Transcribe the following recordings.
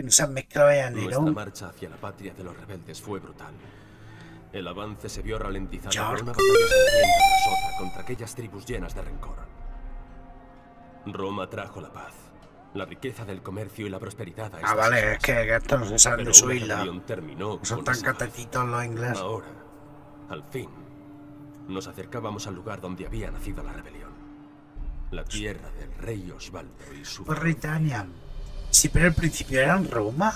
Que no se han mezclado ya Nuestra marcha hacia la patria de los rebeldes fue brutal. El avance se vio ralentizado por una batalla sangrienta tras otra contra aquellas tribus llenas de rencor. Roma trajo la paz, la riqueza del comercio y la prosperidad a Ah, vale, es que esto no se sabe de su isla. Terminó Son tan catecitos los ingleses. Ahora, al fin, nos acercábamos al lugar donde había nacido la rebelión. La tierra del rey Osvaldo y su... Britania. Sí, pero al principio era en Roma.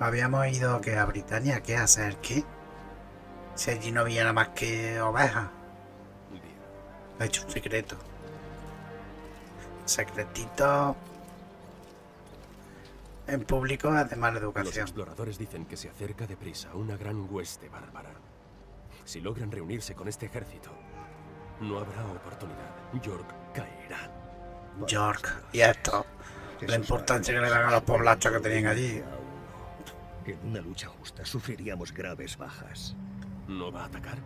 Habíamos ido que a Britania, ¿qué hacer? ¿Qué? Si allí no había nada más que ovejas. Ha hecho un secreto. Secretito. En público es de mala educación. Los exploradores dicen que se acerca deprisa una gran hueste bárbara. Si logran reunirse con este ejército, no habrá oportunidad. York. York, y esto. La importancia que le dan a los poblachos que tenían allí. En una lucha justa sufriríamos graves bajas. ¿No va a atacar?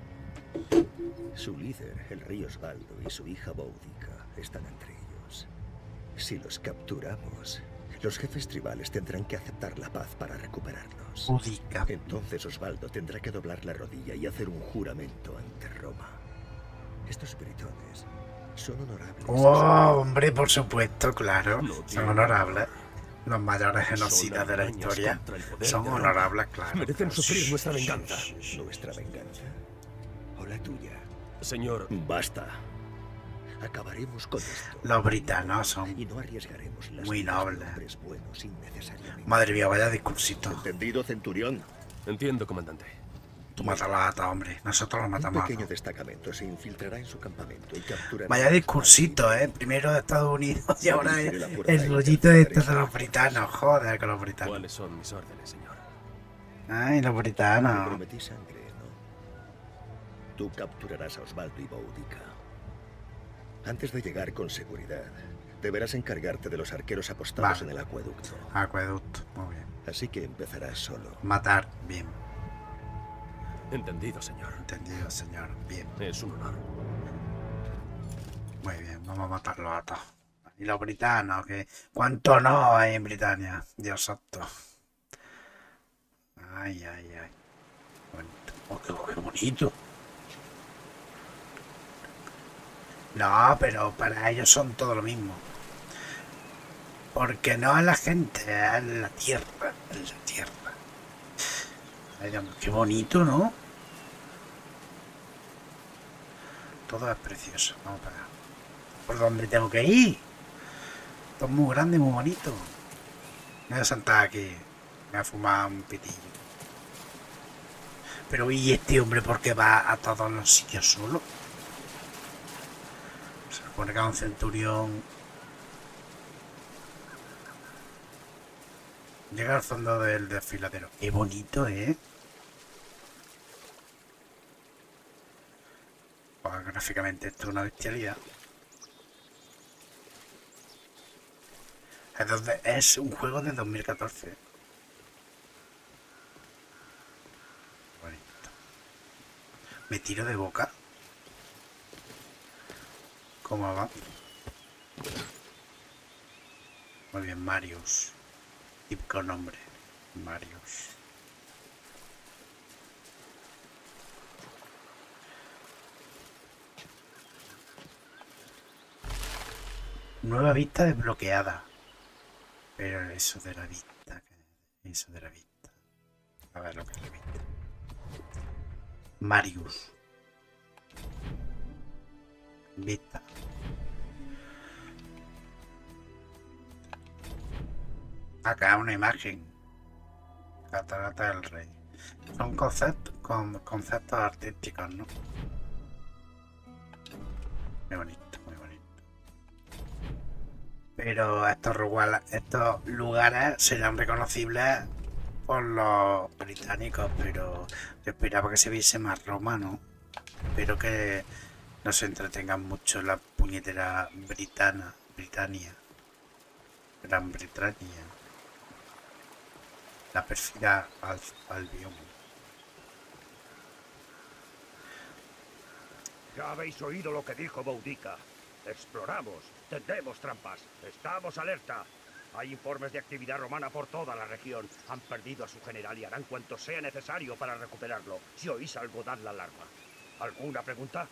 Su líder, el rey Osvaldo, y su hija Boudica están entre ellos. Si los capturamos, los jefes tribales tendrán que aceptar la paz para recuperarnos. Boudica. Entonces Osvaldo tendrá que doblar la rodilla y hacer un juramento ante Roma. Estos britones son honorables. Oh, hombre, por supuesto, claro. Son honorables. Los mayores genocidas de la historia son honorables, claro. Merecen sufrir nuestra venganza. ¿Nuestra venganza? ¿O la tuya? Señor. Basta. Acabaremos con esto. Los britanos son y no arriesgaremos las muy nobles. Buenos Madre mía, vaya discursito. ¿Entendido, centurión? Entiendo, comandante. Tú mátala a hombre. Nosotros lo matamos. Un pequeño destacamento se infiltrará en su campamento y capturará... Vaya discursito, ¿eh? Primero de Estados Unidos y ahora el, el rollito este de los britanos. Joder, con los britanos. ¿Cuáles son mis órdenes, señor? Ay, los britanos. prometí sangre, ¿no? Tú capturarás a Osvaldo y Boudica. Antes de llegar con seguridad, deberás encargarte de los arqueros apostados Va. en el acueducto. Acueducto, muy bien. Así que empezarás solo. Matar, bien. Entendido, señor. Entendido, señor. Bien. Es un honor. Muy bien, vamos a matarlos a todos. Y los britanos, que cuánto no hay en Britania. Dios santo. Ay, ay, ay. Oh, qué, qué bonito. No, pero para ellos son todo lo mismo. Porque no es la gente, es la tierra. Es la tierra. Ay, qué bonito, ¿no? Todo es precioso. Vamos para allá. ¿Por dónde tengo que ir? Esto es muy grande, muy bonito. Me voy a sentar aquí. Me voy a fumar un pitillo. Pero ¿y este hombre por qué va a todos los sitios solo? Se supone que es un centurión. Llega al fondo del desfiladero. Qué bonito, ¿eh? Pues, gráficamente esto es una bestialidad. Es, un juego de 2014. Bonito. Me tiro de boca. ¿Cómo va? Muy bien, Marius. Típico nombre. Marius. Nueva vista desbloqueada. Pero eso de la vista. ¿qué? Eso de la vista. A ver lo que es la vista. Marius. Vista. Acá una imagen. Catarata del Rey. Son conceptos, con, conceptos artísticos, ¿no? Muy bonito. Pero estos, lugar- estos lugares serán reconocibles por los británicos, pero esperaba que se viese más romano. Espero que no se entretengan mucho la puñetera britana, Britania. Gran Bretaña. La perfida Al Albion. Ya habéis oído lo que dijo Boudica. Exploramos, tendemos trampas, estamos alerta. Hay informes de actividad romana por toda la región. Han perdido a su general y harán cuanto sea necesario para recuperarlo. Si oís algo, dad la alarma. ¿Alguna pregunta?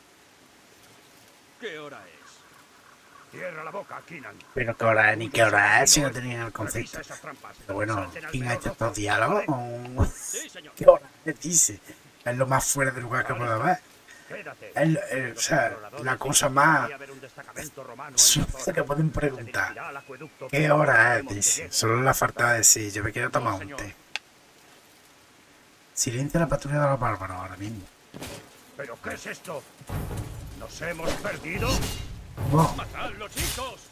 ¿Qué hora es? Cierra la boca, Kinan. Pero qué hora es ni qué hora es si no tenían el concepto. Pero bueno, ¿quién ha hecho dos estos diálogos? ¿vale? ¿O Sí, señor. ¿Qué hora es? Dice. Es lo más fuera de lugar que puedo ver. O sea, la cosa más sucia que pueden preguntar. ¿Qué hora es? Dice. Solo la falta de decir, yo me quiero tomar un té. Silencio la patrulla de los bárbaros ahora mismo. ¿Pero qué es esto? ¿Nos hemos perdido? Oh, ¡Matadlo, chicos!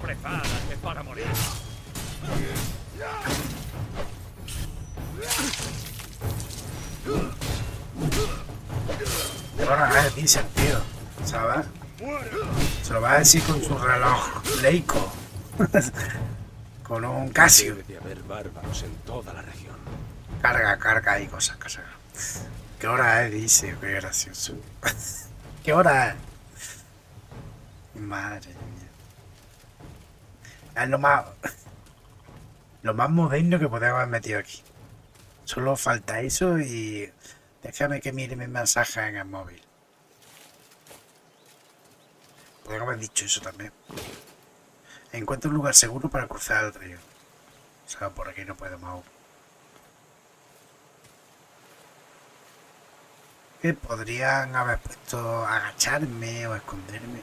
Prepárate para morir. ¿Qué hora es? Dice el tío. ¿Sabes? Se lo va a decir con su reloj Leico. con un Casio. Debe de haber bárbaros en toda la región. Carga, carga y cosas, cosas. ¿Qué hora es? Dice, qué gracioso. ¿Qué hora es? Madre mía. Es lo más. Lo más moderno que podemos haber metido aquí. Solo falta eso y. Déjame que mire mis mensajes en el móvil. Podríamos haber dicho eso también. Encuentra un lugar seguro para cruzar el río. O sea, por aquí no podemos aún. que podrían haber puesto agacharme o esconderme.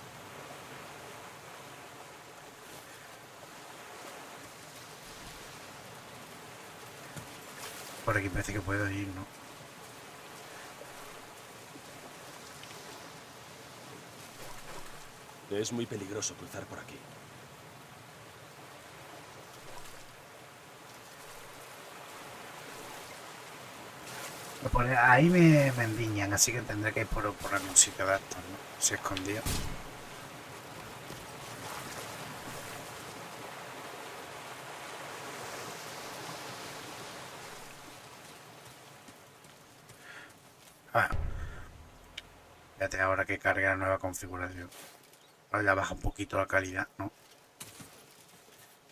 Por aquí parece que puedo ir, ¿no? Es muy peligroso cruzar por aquí. Por ahí me, me endiñan, así que tendré que ir por, por algún sitio de estos, ¿no? Si escondido. Ahora que cargue la nueva configuración. Ahora ya baja un poquito la calidad, ¿no?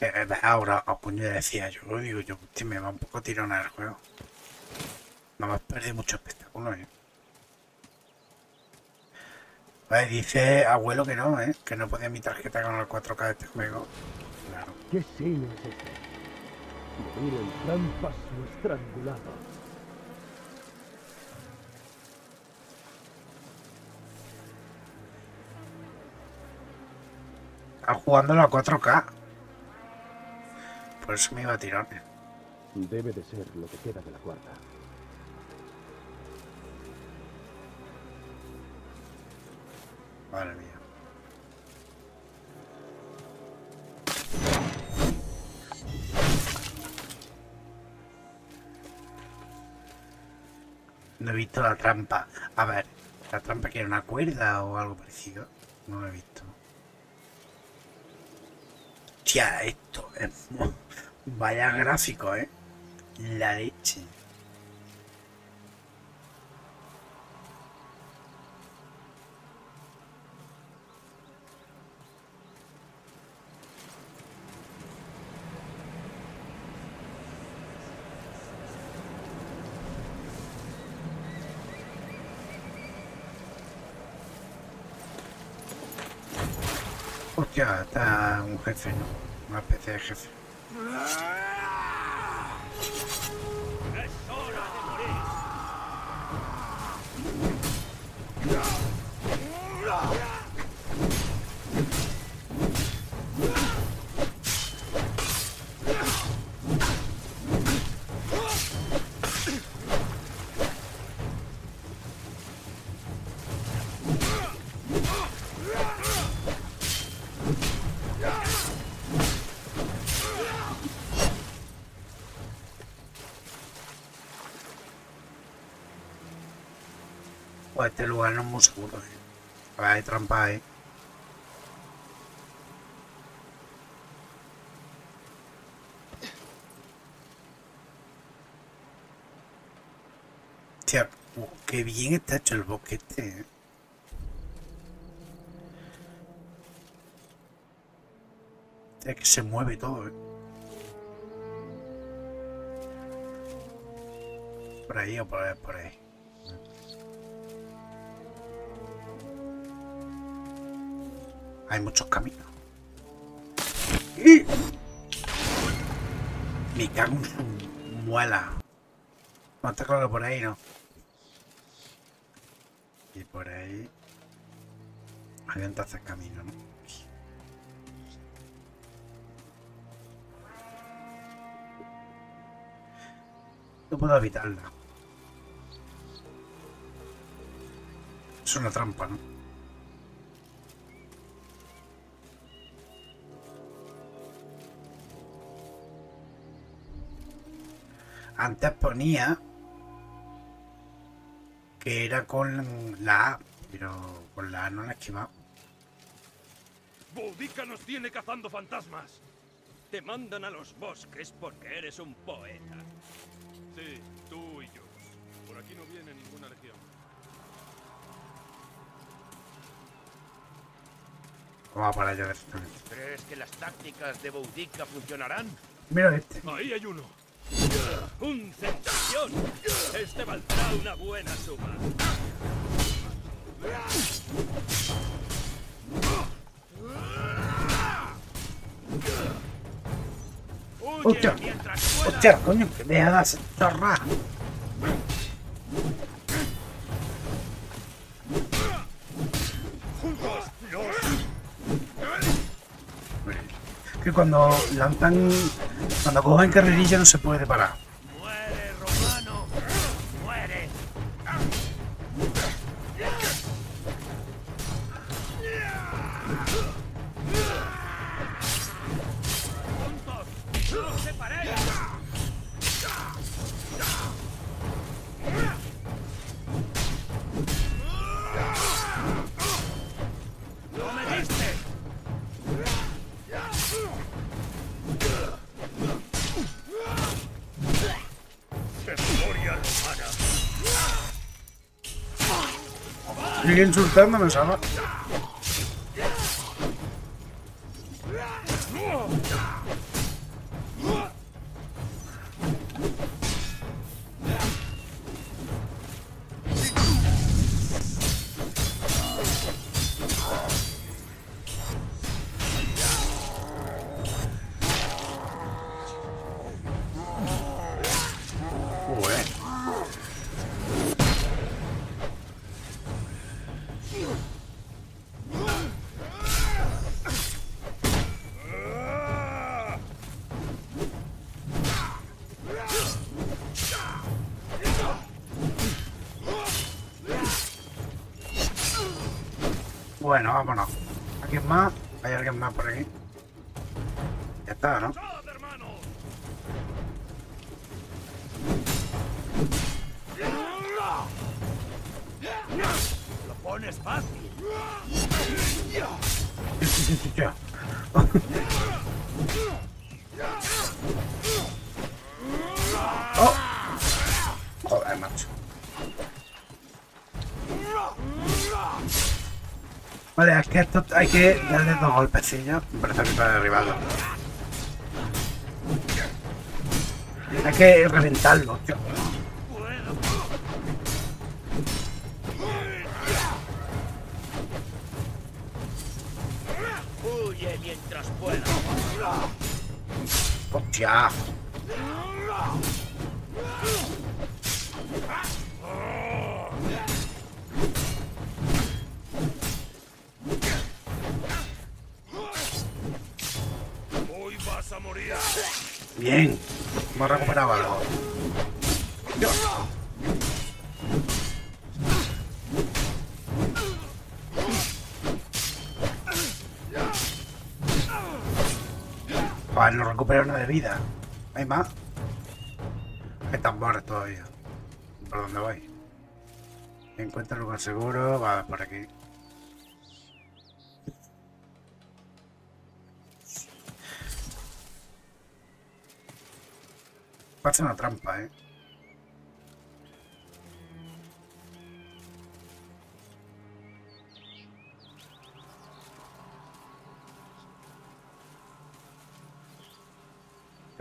Eh, eh, Ahora, a puño decía yo, digo yo, hostia, me va un poco tirón el juego. Vamos a perder mucho espectáculo, ¿eh? Dice abuelo que no, ¿eh? Que no podía mi tarjeta con el 4K de este juego. Claro. ¿Qué cine es ese? Morir estrangulado. Está jugando a 4K. Por eso me iba a tirar. Debe de ser lo que queda de la cuarta. Madre mía. No he visto la trampa. A ver, ¿la trampa que era una cuerda o algo parecido? No lo he visto. Esto es... Vaya gráfico, ¿eh? La leche. Está un jefe, ¿no? Una Este lugar no es muy seguro, eh. Hay trampa, eh. Hostia, oh, qué bien está hecho el boquete, eh. Es que se mueve todo, eh. Por ahí o por ahí. Hay muchos caminos. ¡Y! Me cago en su muela. No está claro por ahí, ¿no? Y por ahí... Hay entonces camino, ¿no? No puedo evitarla. Es una trampa, ¿no? Antes ponía que era con la A, pero con la A no la he esquivado. Boudica nos tiene cazando fantasmas. Te mandan a los bosques porque eres un poeta. Sí, tú y yo. Por aquí no viene ninguna legión. Vamos para allá. ¿Crees que las tácticas de Boudica funcionarán? Mira este. Ahí hay uno. ¡Un centurión! Este valdrá una buena suma. ¡Huye Hostia. Hostia, coño, que de hacer chorra. Que cuando lanzan, cuando cogen carrerilla no se puede parar. Insultándome, ¿sabes? Bueno, vámonos. ¿Alguien más? ¿Hay alguien más por aquí? Ya está, ¿no? Hay que darle dos golpecillos. Que para derribarlo. Hay que reventarlo, tío. Seguro. Va por aquí. Parece una trampa, ¿eh?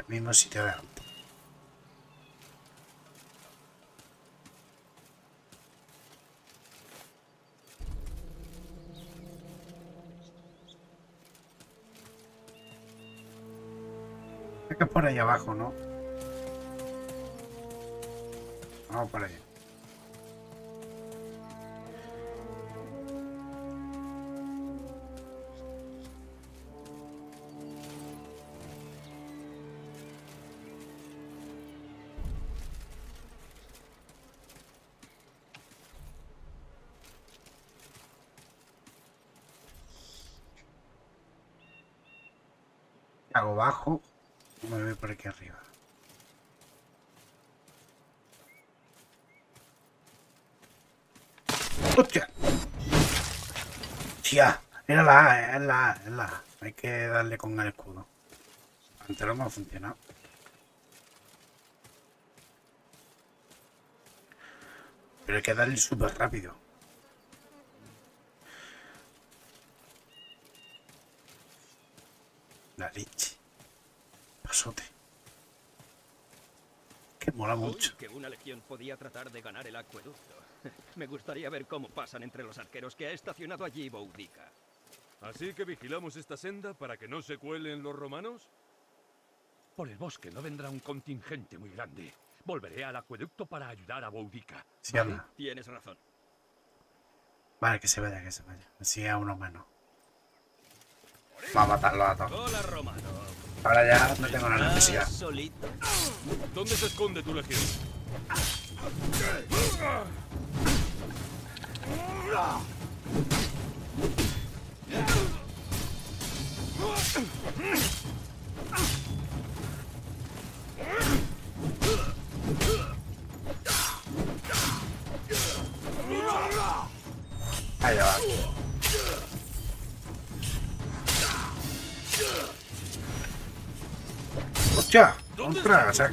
mismo sitio de. Creo que por ahí abajo, ¿no? Vamos por ahí. Hago bajo, me voy por aquí arriba. ¡Hostia! ¡Tía! Era la A, es la A, es la A. Hay que darle con el escudo. Antes no me ha funcionado. Pero hay que darle súper rápido. La leche. Pasote. Que mola mucho. Que una legión podía tratar de ganar el acueducto. Me gustaría ver cómo pasan entre los arqueros que ha estacionado allí Boudica. Así que vigilamos esta senda para que no se cuelen los romanos. Por el bosque no vendrá un contingente muy grande. Volveré al acueducto para ayudar a Boudica. Sí, anda. Tienes razón. Vale, que se vaya, que se vaya. Así a uno menos. Va a matarlo a todos. Hola, romano. Ahora ya no tengo la ¿Estás necesidad. ¿Dónde se esconde tu legión? ¡Contra! O sea,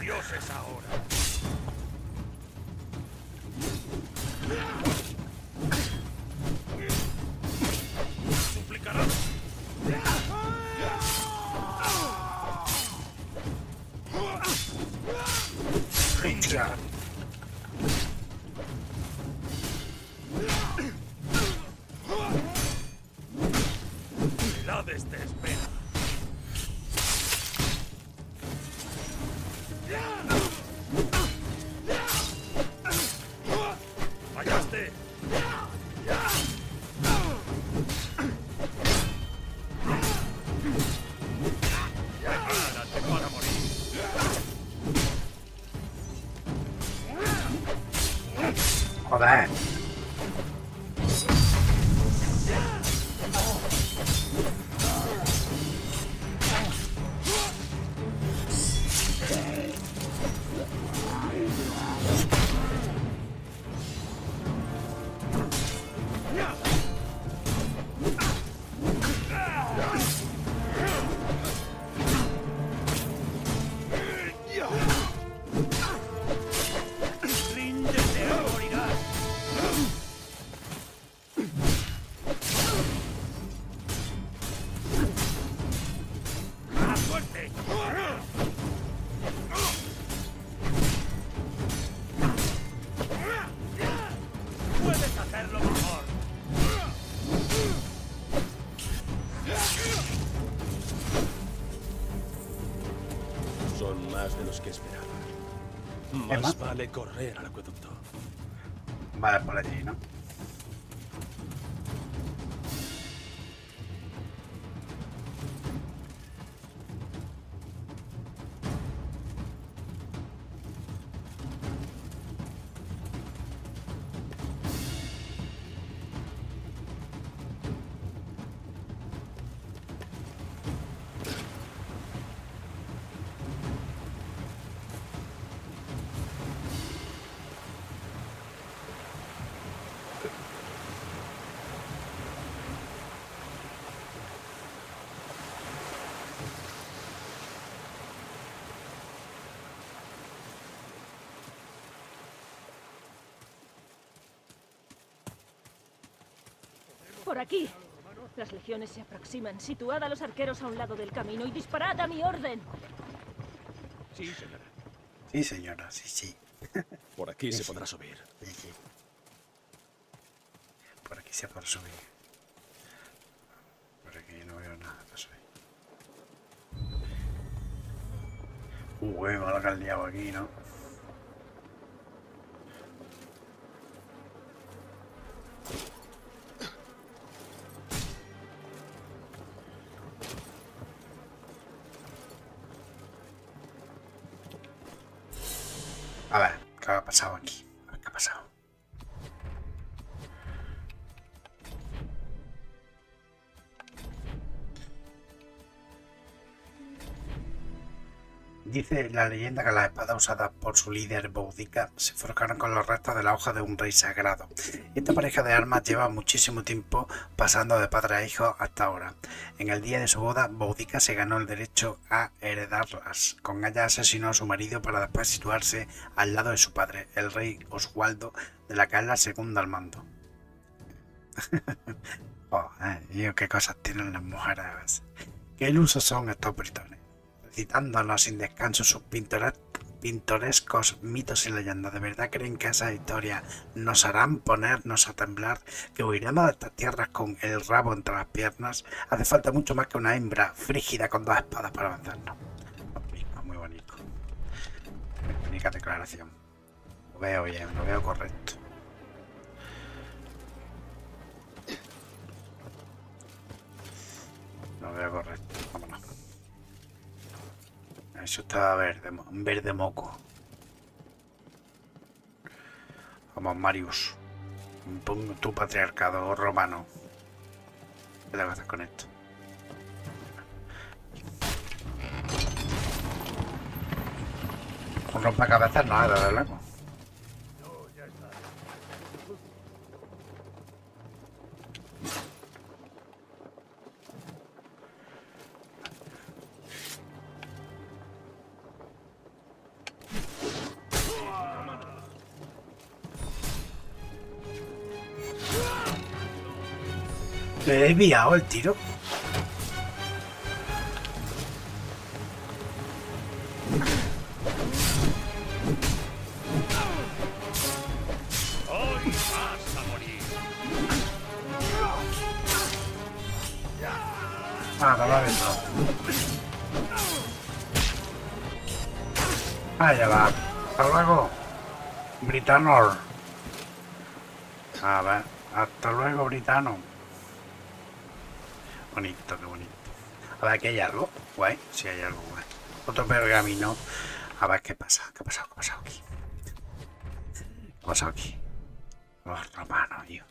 Vale, por allí, Por aquí. Las legiones se aproximan. Situad a los arqueros a un lado del camino y disparad a mi orden. Sí, señora. Sí, señora, sí, sí. Por aquí Sí, se sí. podrá subir. sí, sí. Por aquí se puede subir. Por aquí no veo nada para subir. Uy, me lo que han liado aquí, ¿no? Dice la leyenda que las espadas usadas por su líder Boudica se forjaron con los restos de la hoja de un rey sagrado. Esta pareja de armas lleva muchísimo tiempo pasando de padre a hijo hasta ahora. En el día de su boda, Boudica se ganó el derecho a heredarlas. Con ella asesinó a su marido para después situarse al lado de su padre, el rey Oswaldo de la que es segunda al mando. oh, qué cosas tienen las mujeres. Qué ilusos son estos britones recitándonos sin descanso sus pintore- pintorescos mitos y leyendas. ¿De verdad creen que esas historias nos harán ponernos a temblar? ¿Que huiremos de estas tierras con el rabo entre las piernas? Hace falta mucho más que una hembra frígida con dos espadas para avanzarnos. Muy bonito. Muy declaración. Lo veo bien, lo veo correcto. Lo veo correcto. Eso está verde, verde moco. Vamos, Marius. Pon tu patriarcado romano. ¿Qué le vas a hacer con esto? Un rompecabezas no, desde luego. He desviado el tiro. Ah, visto. Ah, va. Hasta luego. Britanor. A ver. Hasta luego, Britano. Bonito, qué bonito. A ver, aquí hay algo. Guay. Sí, hay algo guay. Otro pergamino. A ver qué pasa. ¿Qué ha pasado? ¿Qué ha pasado aquí? ¿Qué ha pasado aquí? Los romanos, tío.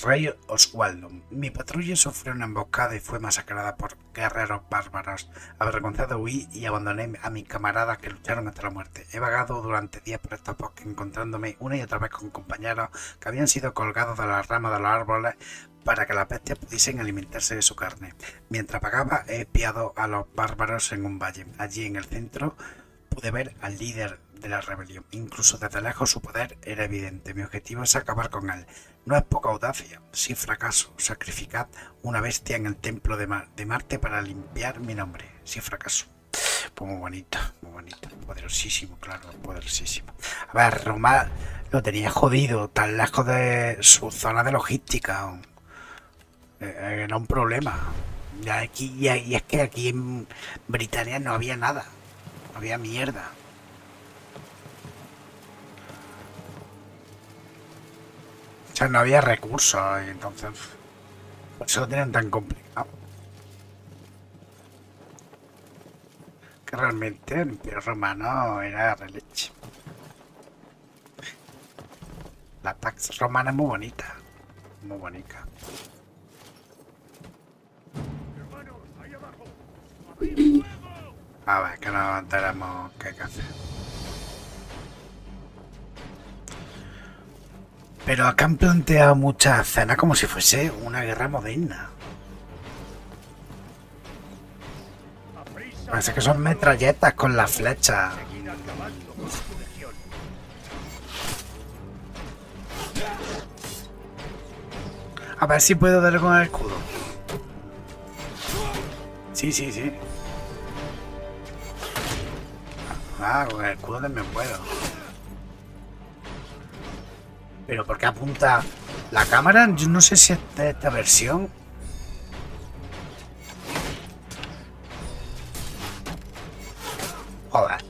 Rey Oswaldo. Mi patrulla sufrió una emboscada y fue masacrada por guerreros bárbaros. Avergonzado huí y abandoné a mis camaradas que lucharon hasta la muerte. He vagado durante días por estos bosques encontrándome una y otra vez con compañeros que habían sido colgados de las ramas de los árboles para que las bestias pudiesen alimentarse de su carne. Mientras pagaba he espiado a los bárbaros en un valle. Allí en el centro pude ver al líder de la rebelión. Incluso desde lejos su poder era evidente. Mi objetivo es acabar con él. No es poca audacia, si fracaso. Sacrificad una bestia en el templo de, de Marte para limpiar mi nombre. Si fracaso. Pues muy bonito, muy bonito. Poderosísimo, claro, poderosísimo. A ver, Roma lo tenía jodido, tan lejos de su zona de logística. Eh, Era un problema. Aquí, y es que aquí en Britania no había nada. No había mierda. O sea, no había recursos y entonces por eso lo tienen tan complicado. Que realmente el imperio romano era de leche. La Pax romana es muy bonita. Muy bonita. A ver, que nos enteremos qué hay que hacer. Pero acá han planteado muchas escenas como si fuese una guerra moderna. Parece que son metralletas con las flechas. A ver si puedo darle con el escudo. Sí, sí, sí. Ah, con el escudo también puedo. Pero ¿por qué apunta la cámara? Yo no sé si es esta versión. Joder.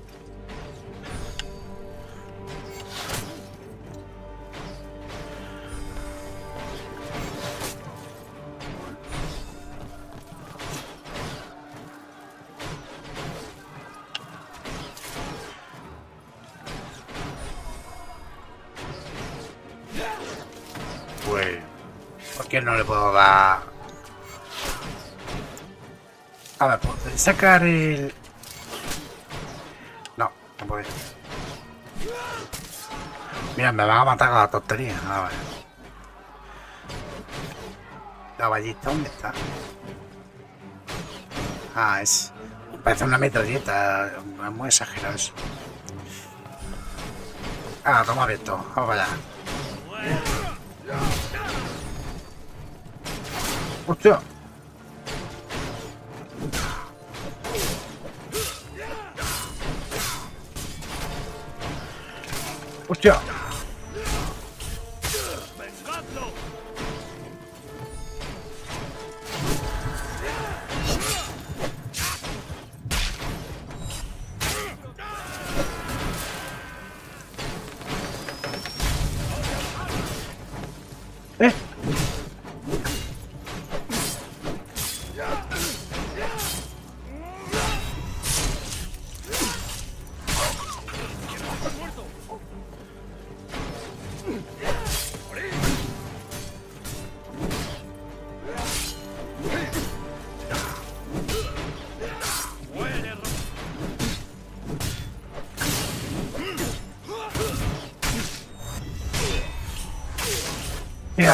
¿Por qué no le puedo dar...? A ver, ¿puedo sacar el...? No, no puedo. Mira, me van a matar con la tontería. La ballista, ¿dónde está? Ah, es... Parece una metralleta. Es muy exagerado eso. Ah, toma abierto. Vamos para allá. ¡Hostia! ¡Hostia! ¡Eh!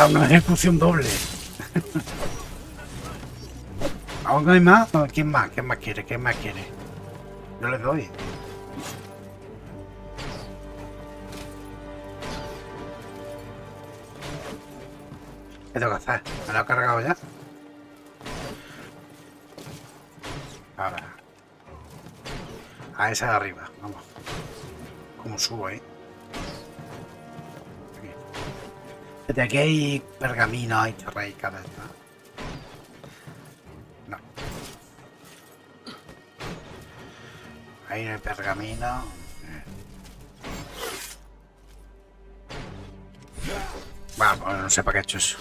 Una ejecución doble. ¿Aún hay más? ¿Quién más? ¿Quién más quiere? ¿Quién más quiere? Yo le doy. ¿Qué tengo que hacer? ¿Me lo he cargado ya? Ahora. A esa de arriba, De aquí hay pergamino, hay chorra y cabeza. No. Ahí no hay pergamino. Vamos, no sé para qué he hecho eso.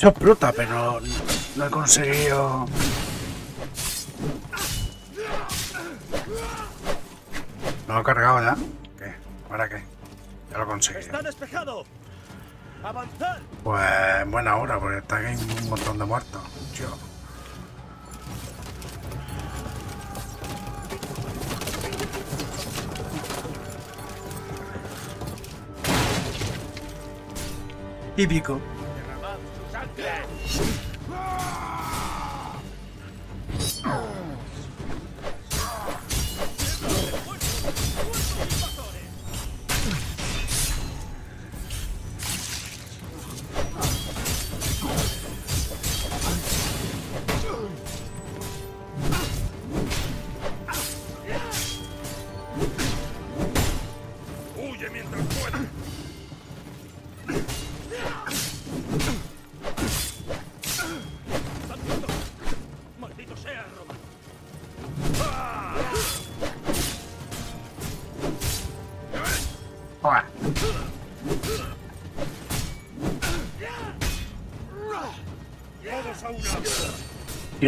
Eso explota, pero no, no he conseguido. ¿No lo he cargado ya? ¿Qué? ¿Ahora qué? Ya lo he conseguido. ¡Está despejado! ¡Avanzad! Pues en buena hora, porque está aquí un montón de muertos. Tío. Típico.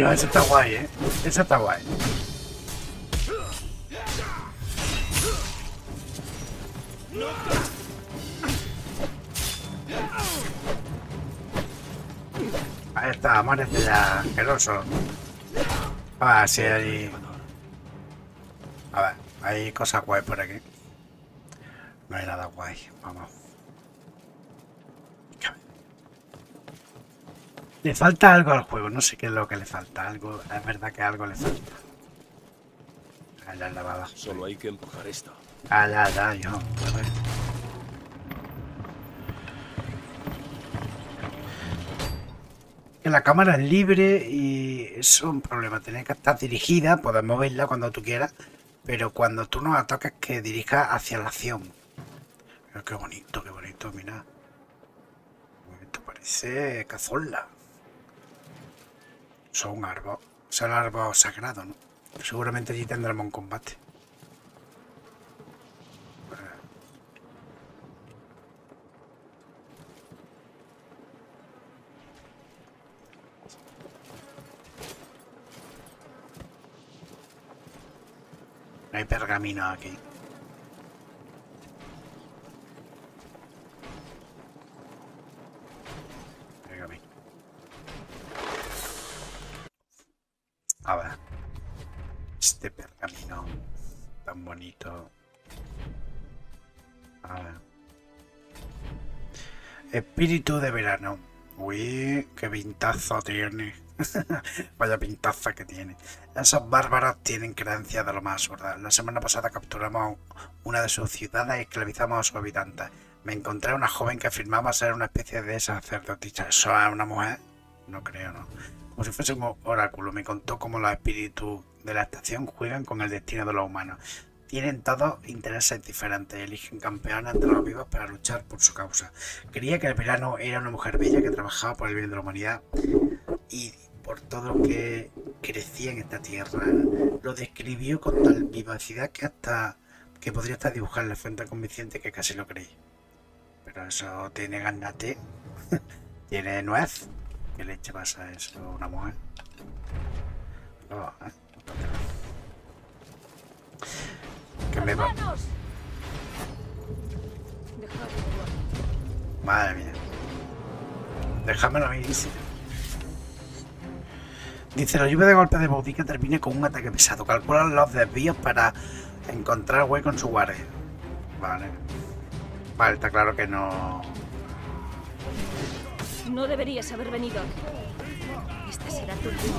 Tío, ese está guay, eh. Ese está guay. Ahí está, muérete ya, asqueroso. A ver si Otro hay. elevador. A ver, hay cosas guay por aquí. No hay nada guay, vamos. Le falta algo al juego, no sé qué es lo que le falta. Algo, es verdad que algo le falta. Ya es lavada. Solo hay que empujar esto. Ah, ya, ya, hijo. joder. Que la cámara es libre y eso es un problema. Tiene que estar dirigida, puedes moverla cuando tú quieras, pero cuando tú no la toques que dirija hacia la acción. Mira qué bonito, qué bonito, mira. Esto parece cazorla. Un árbol. El árbol sagrado, ¿no? Seguramente allí tendremos un combate. No hay pergamino aquí. A ver. Este pergamino tan bonito. A ver. Espíritu de verano. Uy, qué pintazo tiene. Vaya pintaza que tiene. Esos bárbaros tienen creencias de lo más absurdas. La semana pasada capturamos una de sus ciudades y esclavizamos a sus habitantes. Me encontré a una joven que afirmaba ser una especie de sacerdotisa. ¿Eso es una mujer? No creo, no. Como si fuese un oráculo. Me contó cómo los espíritus de la estación juegan con el destino de los humanos. Tienen todos intereses diferentes. Eligen campeones entre los vivos para luchar por su causa. Creía que el verano era una mujer bella que trabajaba por el bien de la humanidad y por todo lo que crecía en esta tierra. Lo describió con tal vivacidad que hasta que podría hasta dibujar la fuente convincente que casi lo creí. Pero eso tiene ganate, tiene nuez. ¿Qué leche pasa eso a una mujer? Oh, ¿eh? Que me va. Madre mía. Déjamelo a mí, dice. Dice, la lluvia de golpes de Boudica termina con un ataque pesado. Calcula los desvíos para encontrar hueco en su guardia. Vale. Vale, está claro que no... No deberías haber venido. Este será tu último.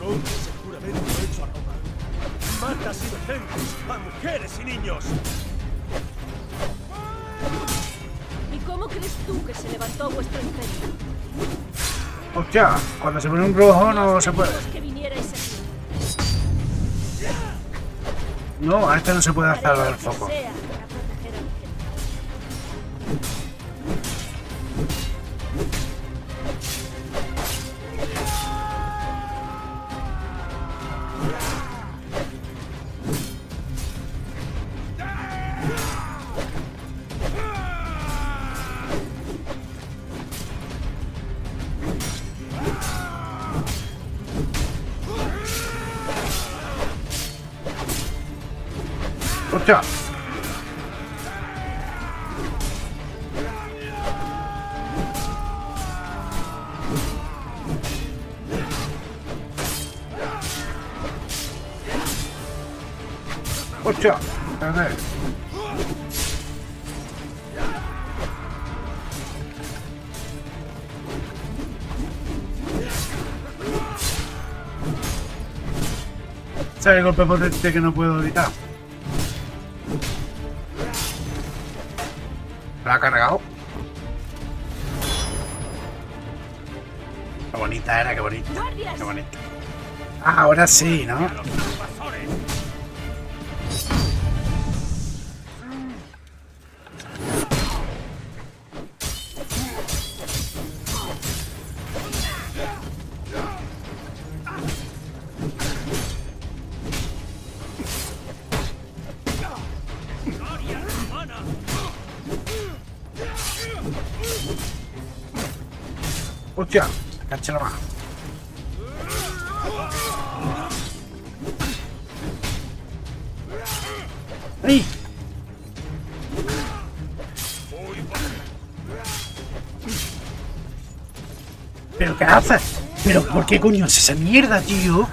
Rompe ese juramento hecho a Roma. Matas inocentes, a mujeres y niños. ¿Y cómo crees tú que se levantó vuestro imperio? Hostia, cuando se pone un rojo no se puede. Aquí. No, a este no se puede hacer lo lo que foco. Golpe potente que no puedo evitar? ¿La ha cargado? Qué bonita era, qué bonita. Qué bonita. Ah, ahora sí, ¿no? Qué coño es esa mierda, tío?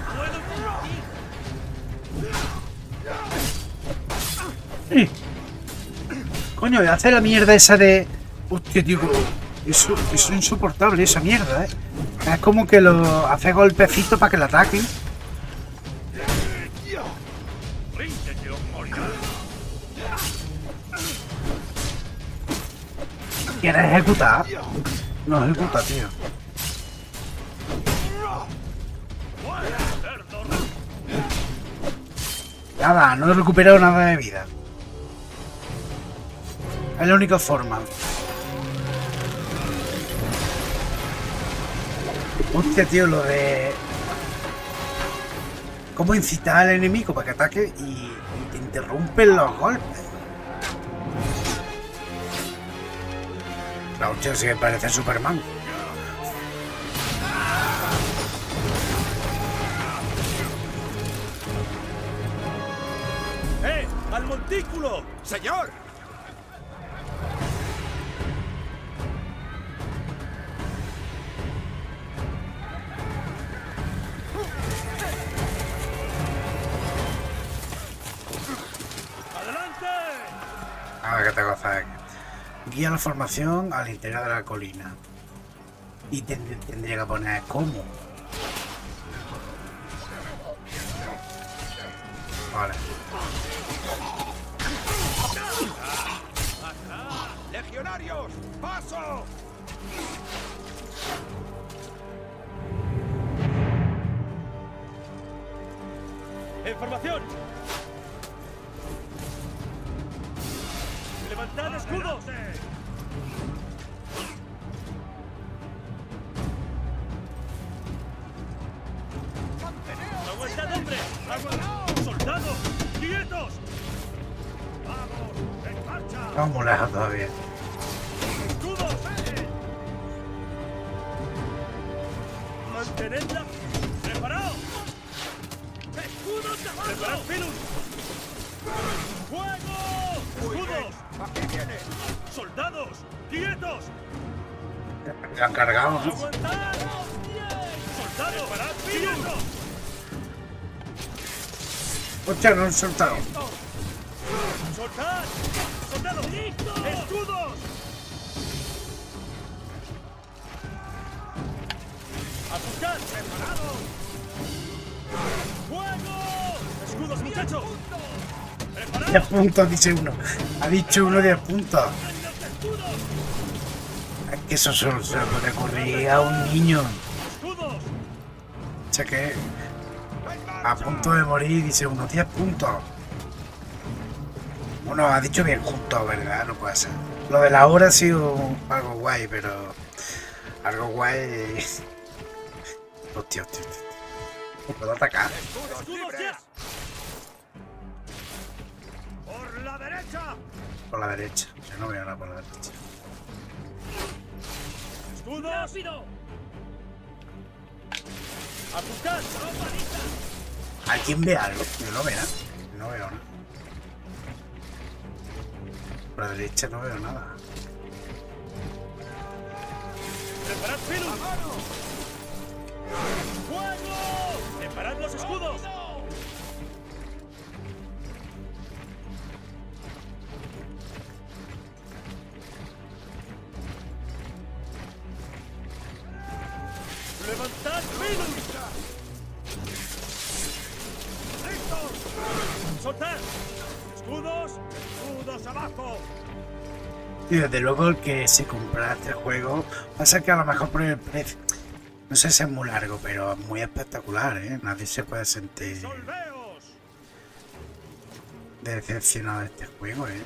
Eh. Coño, hace la mierda esa de... Hostia, tío, eso es insoportable, esa mierda, ¿eh? Es como que lo hace golpecito para que lo ataquen. ¡Ríndete o morirás! ¿Quieres ejecutar? No ejecuta, tío. Nada, no he recuperado nada de vida. Es la única forma. Hostia, tío, lo de... Cómo incitar al enemigo para que ataque y, y te interrumpen los golpes. La hostia sí que parece Superman. ¡Al montículo! ¡Señor! ¡Adelante! A ver qué te gozas aquí. Guía la formación al interior de la colina. Y tend- tendría que poner cómo. ¡Paso! ¡En formación! ¡Levantad escudos! Hostia, no han soltado. ¡Soltad! ¡Soldados! ¡Escudos! ¡Preparados! ¡Fuego! ¡Escudos, muchachos! 10 ¡Preparados! puntos, dice uno. Ha dicho uno 10 puntos. Es que eso solo se puede ocurrir a un niño. ¡Escudos! Punto de morir dice uno 10 puntos. Bueno, ha dicho bien juntos, ¿verdad? No puede ser. Lo de la hora ha sido algo guay, pero algo guay. Hostia, hostia, hostia. ¿Me puedo atacar? ¡Por la derecha! Por la derecha. Yo no veo nada por la derecha. ¡Escudos! ¿Alguien ve algo? Yo no veo nada. No veo nada. Por la derecha no veo nada. ¡Preparad pilum! ¡Fuego! ¡Preparad los escudos! ¡Levantad pilum! ¡Soltad! ¡Escudos! ¡Escudos abajo! Y desde luego el que se compra este juego pasa que a lo mejor por el precio. No sé si es muy largo, pero es muy espectacular, ¿eh? Nadie se puede sentir decepcionado de este juego, ¿eh?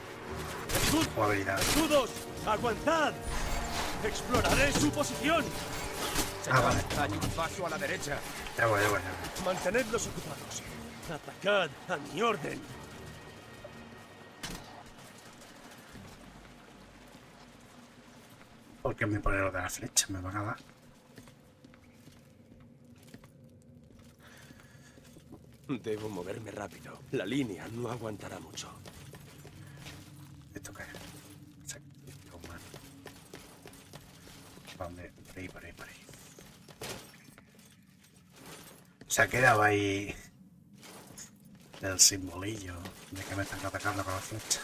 Jugabilidad. ¡Escudos! ¡Aguantad! ¡Exploraré su posición! Ah, vale. Hay un paso a la derecha. Ya voy, ya voy, ya voy. Mantenedlos ocupados. Atacad a mi orden. ¿Por qué me pone lo de la flecha? Me van a dar. Debo moverme rápido. La línea no aguantará mucho. ¿Esto qué es? Exacto, humano. ¿Para dónde? Por ahí, por ahí, por ahí. Se ha quedado ahí el simbolillo de que me están atacando con la flecha.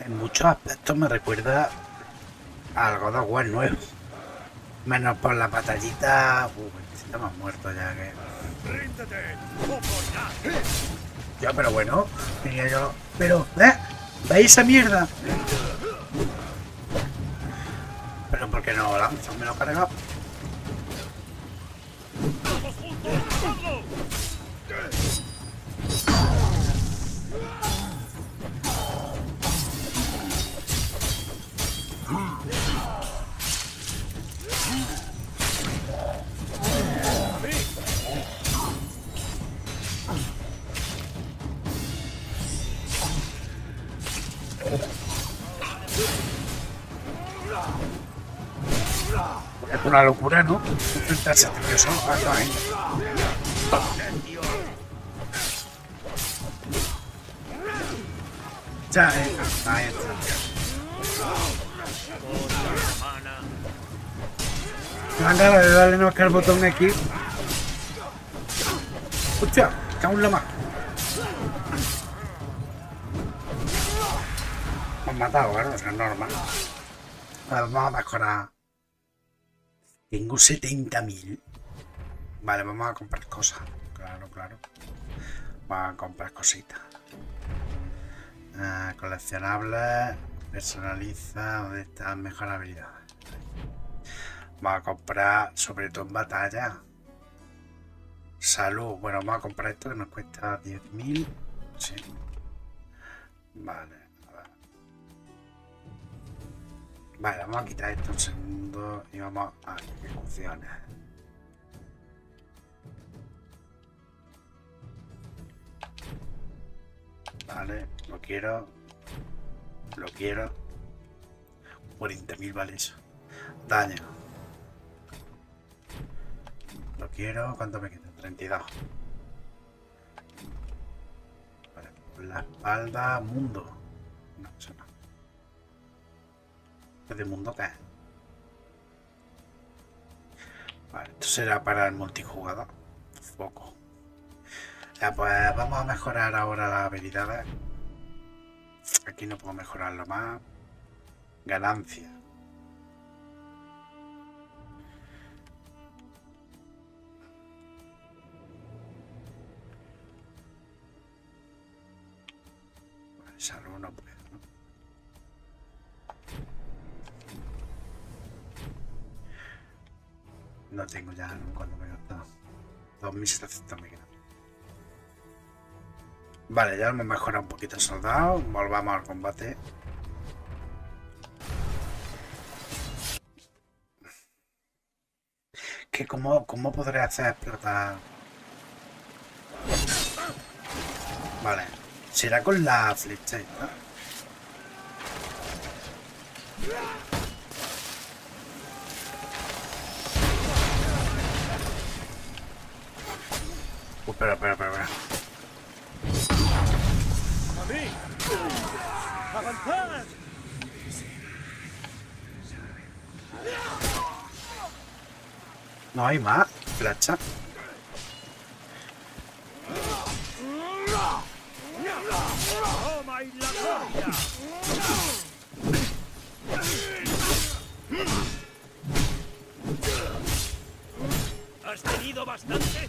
En muchos aspectos me recuerda al God of War nuevo. Menos por la batallita. Uy, estamos muertos ya que. ¡Ojo ya! Ya, pero bueno, yo. Pero, ¿eh? ¿Veis esa mierda? Pero ¿por qué no lanzo? Me lo cargado. Una locura, ¿no? Enfrentarse a solo. Ah, no, ¿eh? Ya, eh. Ahí está. Me ganas de darle no al botón aquí. Hostia, cago en la mano. Me han matado, claro, es normal. Vamos a mejorar. Tengo 70.000. Vale, vamos a comprar cosas. Claro, claro. Vamos a comprar cositas. Ah, coleccionables. Personaliza. ¿Dónde están mejor habilidades? Vamos a comprar, sobre todo en batalla. Salud. Bueno, vamos a comprar esto que nos cuesta 10.000. Sí. Vale. Vale, vamos a quitar esto un segundo y vamos a ejecuciones. Vale, lo quiero. Lo quiero. 40.000 vale eso. Daño. Lo quiero. ¿Cuánto me queda? 32. Vale, por la espalda, mundo. No, eso no. ¿Es de mundo qué? Vale, esto será para el multijugador. Foco. Ya, pues vamos a mejorar ahora las habilidades. Aquí no puedo mejorarlo más. Ganancia. No tengo ya ¿no? cuando me he gastado. 2700 me quedan. Vale, ya hemos mejorado un poquito el soldado. Volvamos al combate. Que cómo, cómo podré hacer explotar. Vale. Será con la flecha esta. Uh, espera, espera, espera, espera. No hay más. Flecha. ¡Toma y la gloria! ¿Has tenido bastante?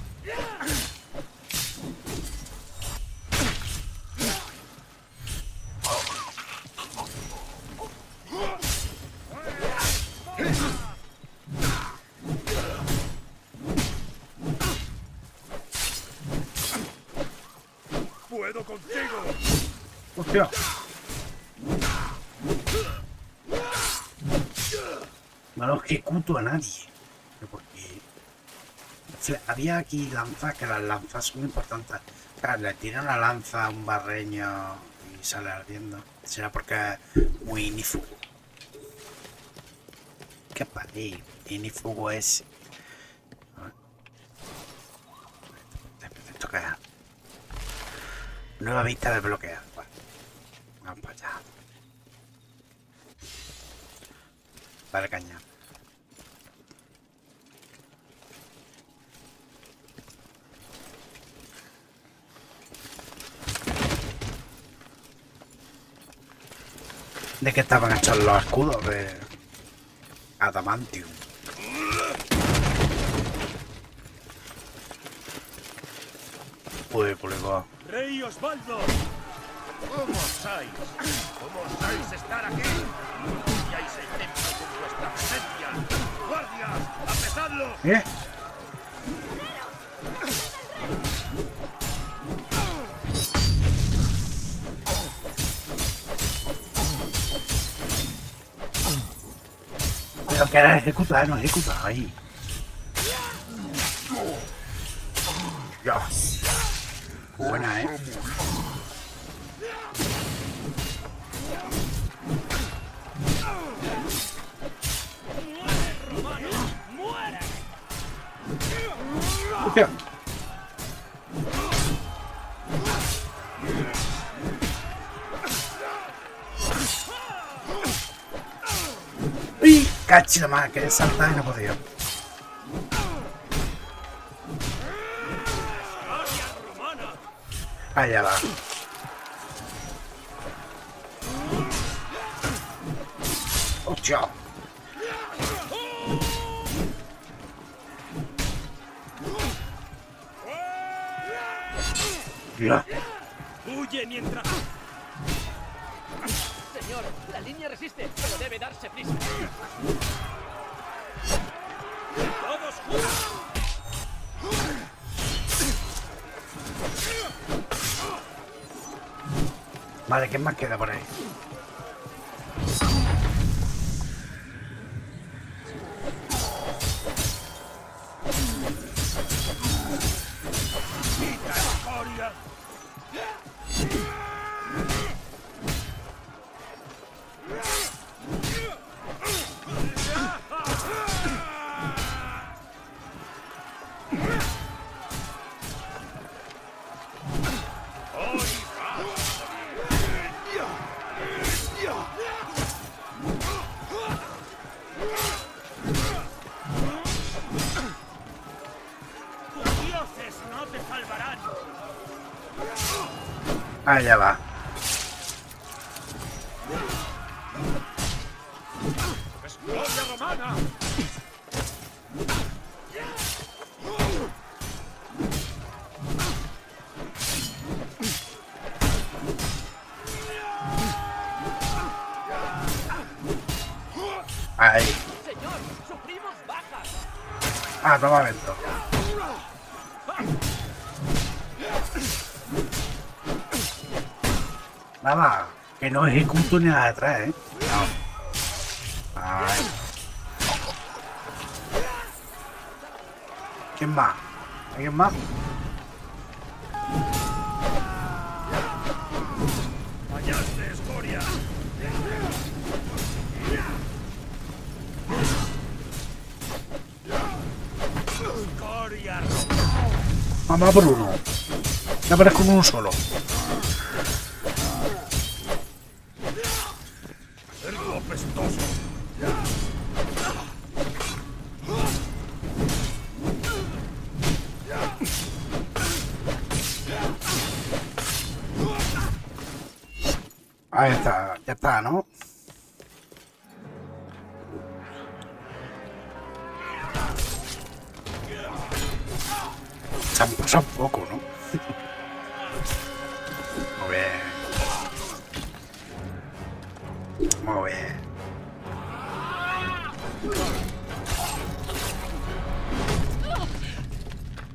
Contigo! Hostia. No ejecuto a nadie. Porque había aquí lanzas, que las lanzas son importantes. Claro, le tira una lanza a un barreño y sale ardiendo. Será porque es muy inífugo. ¿Qué parí? Inífugo es. ¿Esto qué es? Nueva vista desbloqueada. Bueno, vamos para allá. Dale caña. ¿De qué estaban hechos los escudos de Adamantium? Pues, va. ¡Rey Osvaldo! ¿Cómo osáis? ¿Cómo osáis estar aquí? ¿Pilláis el templo con vuestra presencia? ¡Guardias! ¡Apresadlo! ¿Eh? Pero que era ejecutar, no ejecutar ahí. Ya. Buena, eh. Hostia. ¡Uy! Cachi la madre, que saltar y no he podido. Allá va. ¡Hostia! Mira. ¡Huye mientras... Señor, la línea resiste, pero debe darse prisa. Vale, ¿quién más queda por ahí? Allá va. No ejecuto ni nada detrás, ¿eh? Ay. ¿Quién más? ¿Alguien más? Vamos a por uno. Ya aparezco con uno solo. Ahí está, ya está, ¿no? Se han pasado un poco, ¿no? Muy bien. Muy bien.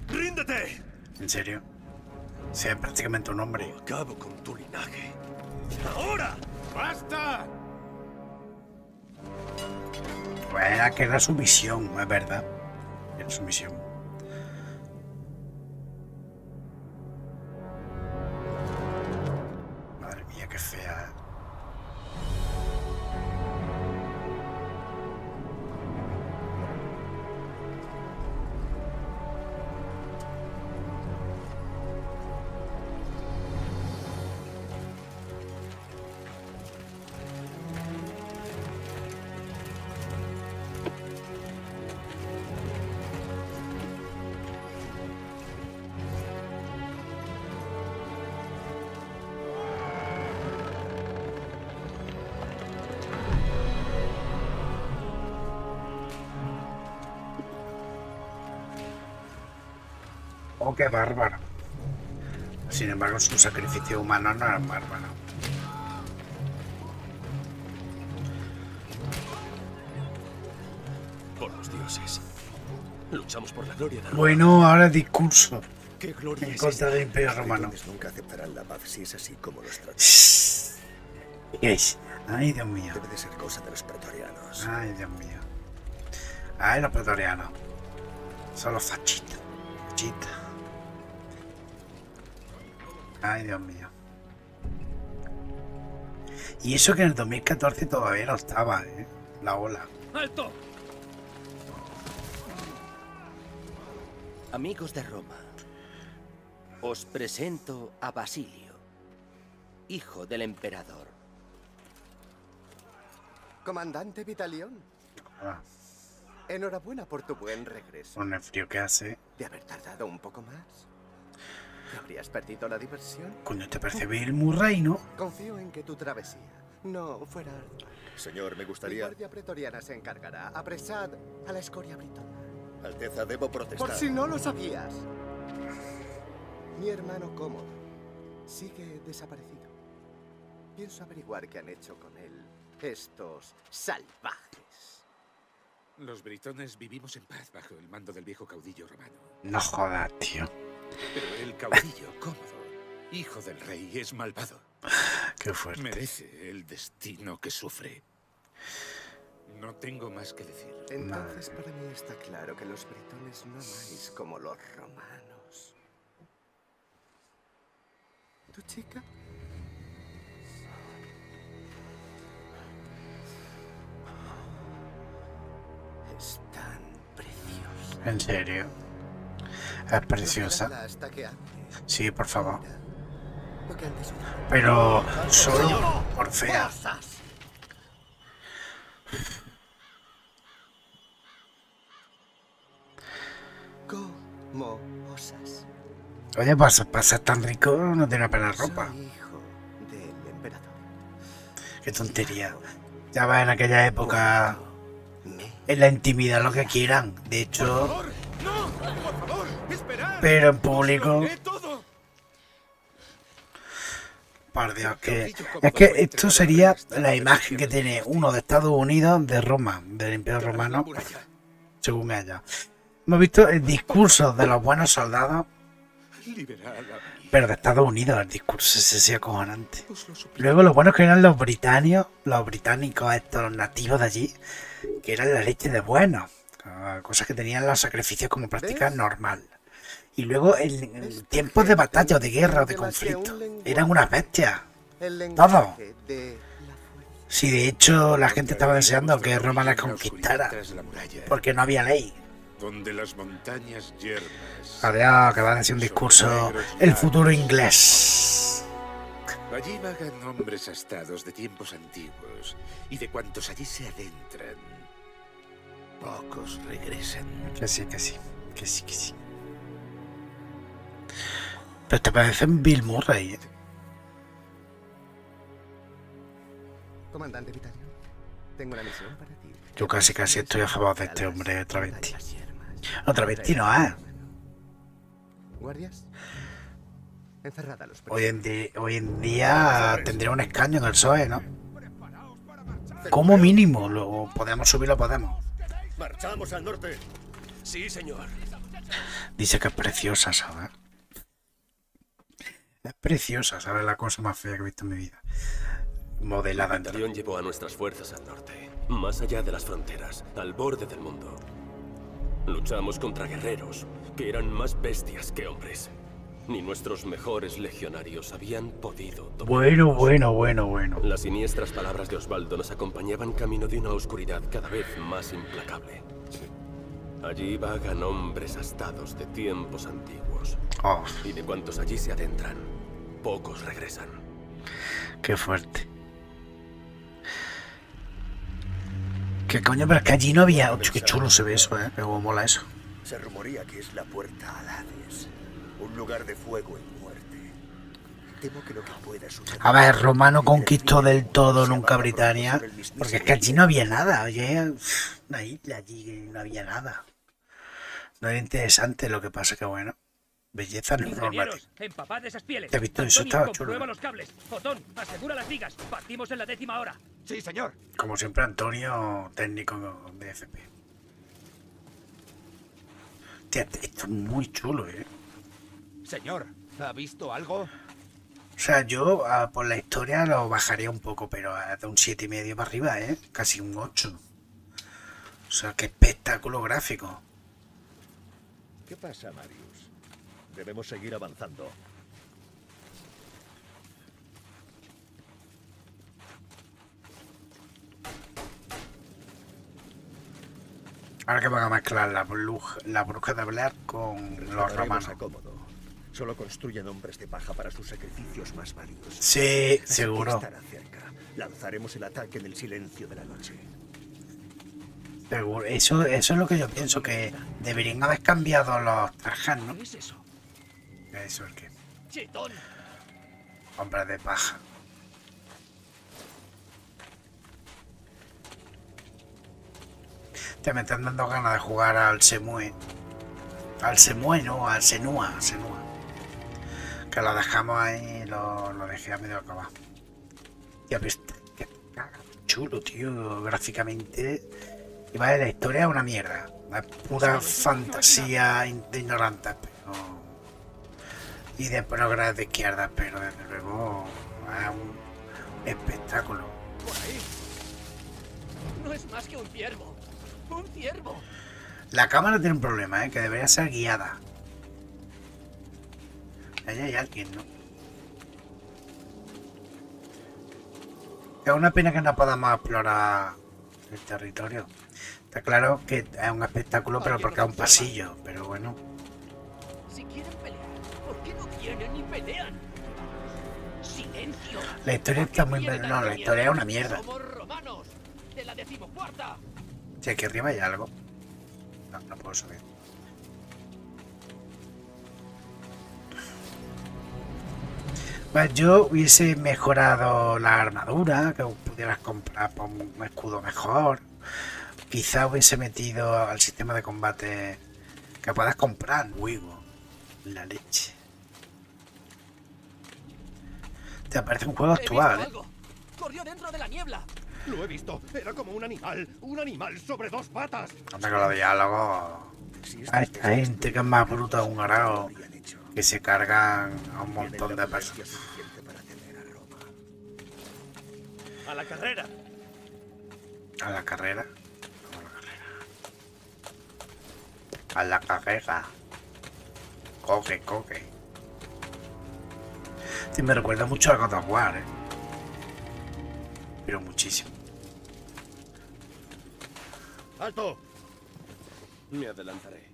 ¡Ríndete! ¿En serio? Sí, es prácticamente un hombre. Acabo con tu linaje. Que era su misión, es verdad. Era su misión. Qué bárbaro. Sin embargo, su sacrificio humano no es bárbaro. Por los dioses. Luchamos por la gloria de Roma. Bueno, ahora discurso ¿Qué gloria en contra del Imperio Romano. nunca aceptarán la paz si es así como los tratan. Ay, Dios mío. Debe de ser cosa de los pretorianos. Ay, Dios mío. Ay, los pretorianos. Son los fascistas. Fascistas. Ay, Dios mío. Y eso que en el 2014 todavía no estaba, ¿eh? La ola. ¡Alto! Amigos de Roma, os presento a Basilio, hijo del emperador. Comandante Vitalión, Ah, enhorabuena por tu buen regreso. con el frío que hace. ¿De haber tardado un poco más? ¿Te habrías perdido la diversión? Coño, te parece Bill Murray, ¿no? Confío en que tu travesía no fuera... Señor, me gustaría... guardia pretoriana se encargará. Apresad a la escoria britona. Alteza, debo protestar. Por si no lo sabías. Mi hermano Cómodo sigue desaparecido. Pienso averiguar qué han hecho con él estos salvajes. Los britones vivimos en paz bajo el mando del viejo caudillo romano. No jodas, tío. Pero el caudillo cómodo, hijo del rey, es malvado. Qué fuerte. Merece el destino que sufre. No tengo más que decir. Entonces para mí está claro que los britones no amáis como los romanos. ¿Tu chica? Es tan preciosa. En serio. Es preciosa. Sí, por favor. Pero solo por fea. Oye, para ser- para ser tan rico no tiene apenas ropa. Soy hijo del emperador. Qué tontería. Ya va en aquella época. En la intimidad lo que quieran. De hecho, pero en público. Por Dios, que. Es que esto sería la imagen que tiene uno de Estados Unidos de Roma, del Imperio Romano, según ella. Hemos visto el discurso de los buenos soldados, pero de Estados Unidos, el discurso ese sí acojonante. Luego lo buenos que eran los británicos, los británicos, estos los nativos de allí, que eran la leche de buenos, cosas que tenían los sacrificios como práctica normal. Y luego en, en tiempos de batalla o de guerra o de conflicto, eran unas bestias. El Todo. lenguaje de Si de hecho la gente estaba deseando que Roma la conquistara, porque no había ley. donde las montañas yermas. Había que va a decir un discurso, el futuro inglés. Allí vagan hombres astados de tiempos antiguos, y de cuantos allí se adentran, pocos regresan. Que sí, que sí, que sí, que sí. Pero te parecen Bill Murray, ¿eh? Comandante Vitalio, tengo una misión para ti. Yo casi casi estoy a favor de este hombre travesti. No, travesti no, ¿eh? ¿Guardias? Encerrada los Hoy en, hoy en día tendría un escaño en el PSOE, ¿no? Como mínimo, lo podemos subir, lo podemos. ¡Marchamos al norte! Sí, señor. Dice que es preciosa, ¿sabes? Es preciosa, ¿sabes? La cosa más fea que he visto en mi vida. Modelada en Napoleón llevó a nuestras fuerzas al norte, más allá de las fronteras, al borde del mundo. Luchamos contra guerreros que eran más bestias que hombres. Ni nuestros mejores legionarios habían podido Bueno, bueno, bueno, bueno. Las siniestras palabras de Osvaldo nos acompañaban camino de una oscuridad cada vez más implacable. Allí vagan hombres astados de tiempos antiguos. Oh, Y de cuantos allí se adentran, pocos regresan. qué fuerte. ¿Qué coño? Pero es que allí no había... Uy, qué chulo se ve eso, ¿eh? Cómo mola eso. Se rumorea que es la puerta al Hades, un lugar de fuego y muerte. Temo que lo que pueda suceder... A ver, Roma no conquistó del todo nunca Britania, porque es que allí no había nada, oye, una isla allí no había nada. No era interesante, lo que pasa que bueno, Belleza no empapad esas pieles. Te he visto, eso estaba chulo, comprueba los cables. Otón, asegura las vigas. Partimos en la décima hora. Sí, señor. Como siempre, Antonio, técnico de FP. Tía, esto es muy chulo, ¿eh? Señor, ¿ha visto algo? O sea, yo ah, por la historia lo bajaría un poco, pero ah, de un siete y medio para arriba, ¿eh? Casi un 8. O sea, qué espectáculo gráfico. ¿Qué pasa, Marius? Debemos seguir avanzando. Ahora que van a mezclar la, bruja, la bruja de Blair con los romanos. cómodo. Solo construyen hombres de paja para sus sacrificios más varios. Sí, Así seguro. estará cerca. Lanzaremos el ataque en el silencio de la noche. Seguro. Eso, eso es lo que yo pienso, que deberían haber cambiado los trajes, ¿no? ¿Qué es eso? Hombres de paja. Te me están dando ganas de jugar al Semue. Al Semue, no, al Senua, Senua. Que lo dejamos ahí, lo, lo dejé a medio acabar. Ya que chulo, tío, gráficamente. Y vale, la historia es una mierda. Es pura fantasía pero. Y de progres de izquierda, pero desde luego es un espectáculo. Por ahí. No es más que un ciervo. Un ciervo. La cámara tiene un problema, ¿eh? que debería ser guiada. Ahí hay alguien, ¿no? Es una pena que no podamos explorar el territorio. Está claro que es un espectáculo, pero porque es un pasillo. Pero bueno, la historia está muy... No, la historia es una mierda. Si aquí arriba hay algo. No, no puedo subir. Pues yo hubiese mejorado la armadura, que pudieras comprar por un escudo mejor. Quizá hubiese metido al sistema de combate que puedas comprar Wigo. La leche. Te parece un juego actual. ¿eh? Corrió dentro de la niebla. Lo he visto. Era como un animal. Un animal sobre dos patas. Anda con los diálogos. A esta gente que es más bruta de un arao que se cargan a un montón de personas. A la carrera. A la carrera. A la carrera. Coque, coque. Me recuerda mucho a God of War, ¿eh? Pero muchísimo. ¡Alto! Me adelantaré.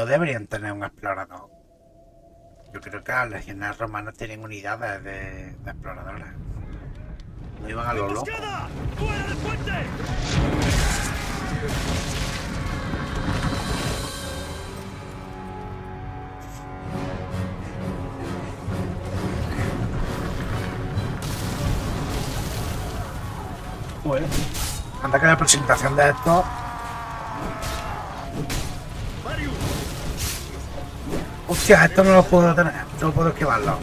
No deberían tener un explorador. Yo creo que las legiones romanas tienen unidades de, de exploradores. No iban a lo loco. ¡Emboscada! ¡Fuera del puente! Bueno, anda que la presentación de esto. Puedo tener, no puedo esquivarlo.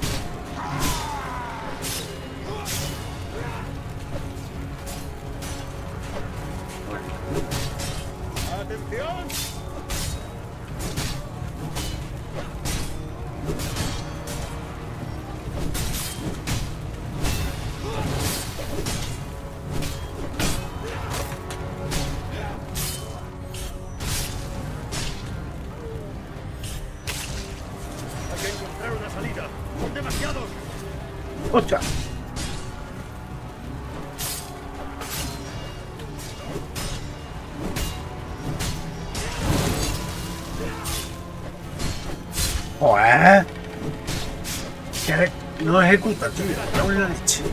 No tío. No leche.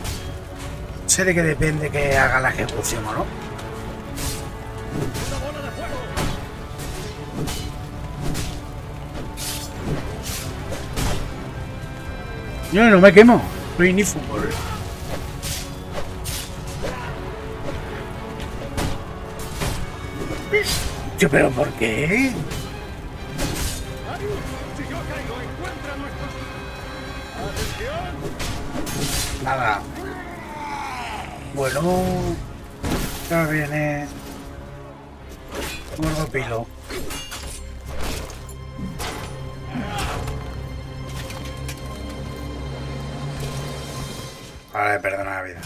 Sé de que depende que haga la ejecución o no. Yo no me quemo. Soy ni fútbol. Yo, pero ¿por qué? Bueno. Ya viene. Gordo pilo. Ahora le perdona la vida.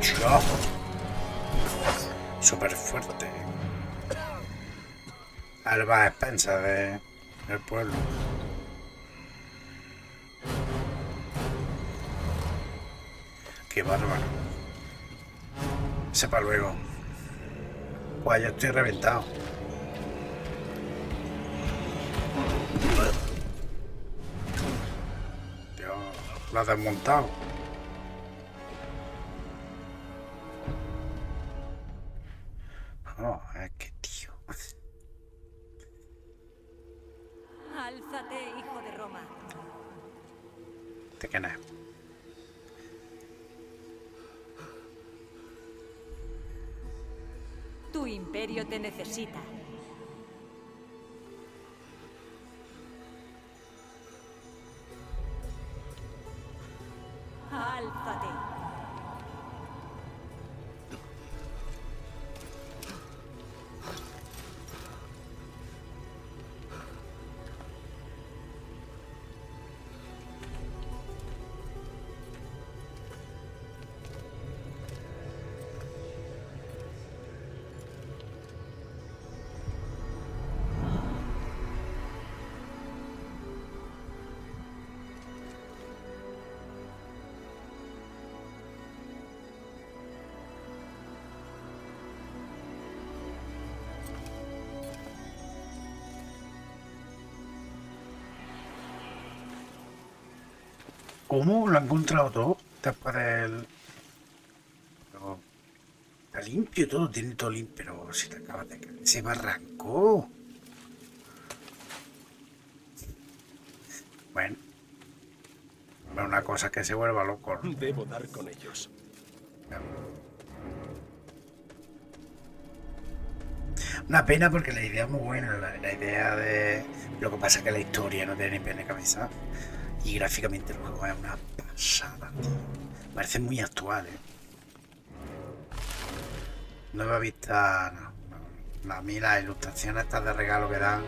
Chulo. Súper fuerte. Alba expensa de, del pueblo. Yo estoy reventado. Dios, lo has desmontado. No, es que tío. Álzate, hijo de Roma. ¿De quién es? Imperio te necesita. ¿Cómo lo ha encontrado todo? Después del. Pero, está limpio todo, tiene todo limpio. Pero si te acabas de caer, se me arrancó. Bueno. Una cosa que se vuelva loco. ¿no? Debo dar con ellos. Una pena porque la idea es muy buena, la, la idea de... Lo que pasa es que la historia no tiene ni pie ni cabeza. Y gráficamente el juego es una pasada, tío. Parece muy actual, ¿eh? Nueva vista... A mí las ilustraciones estas de regalo que dan...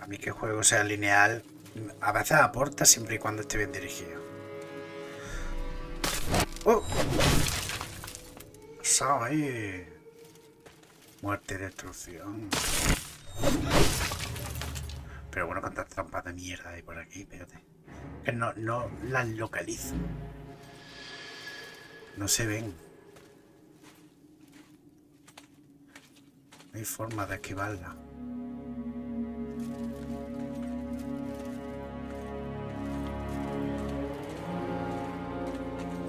A mí que el juego sea lineal, a veces aporta siempre y cuando esté bien dirigido. ¡Oh! Ahí. Muerte y destrucción. Pero bueno, cuántas trampas de mierda hay por aquí, espérate. Que no, no las localizo. No se ven. No hay forma de esquivarla.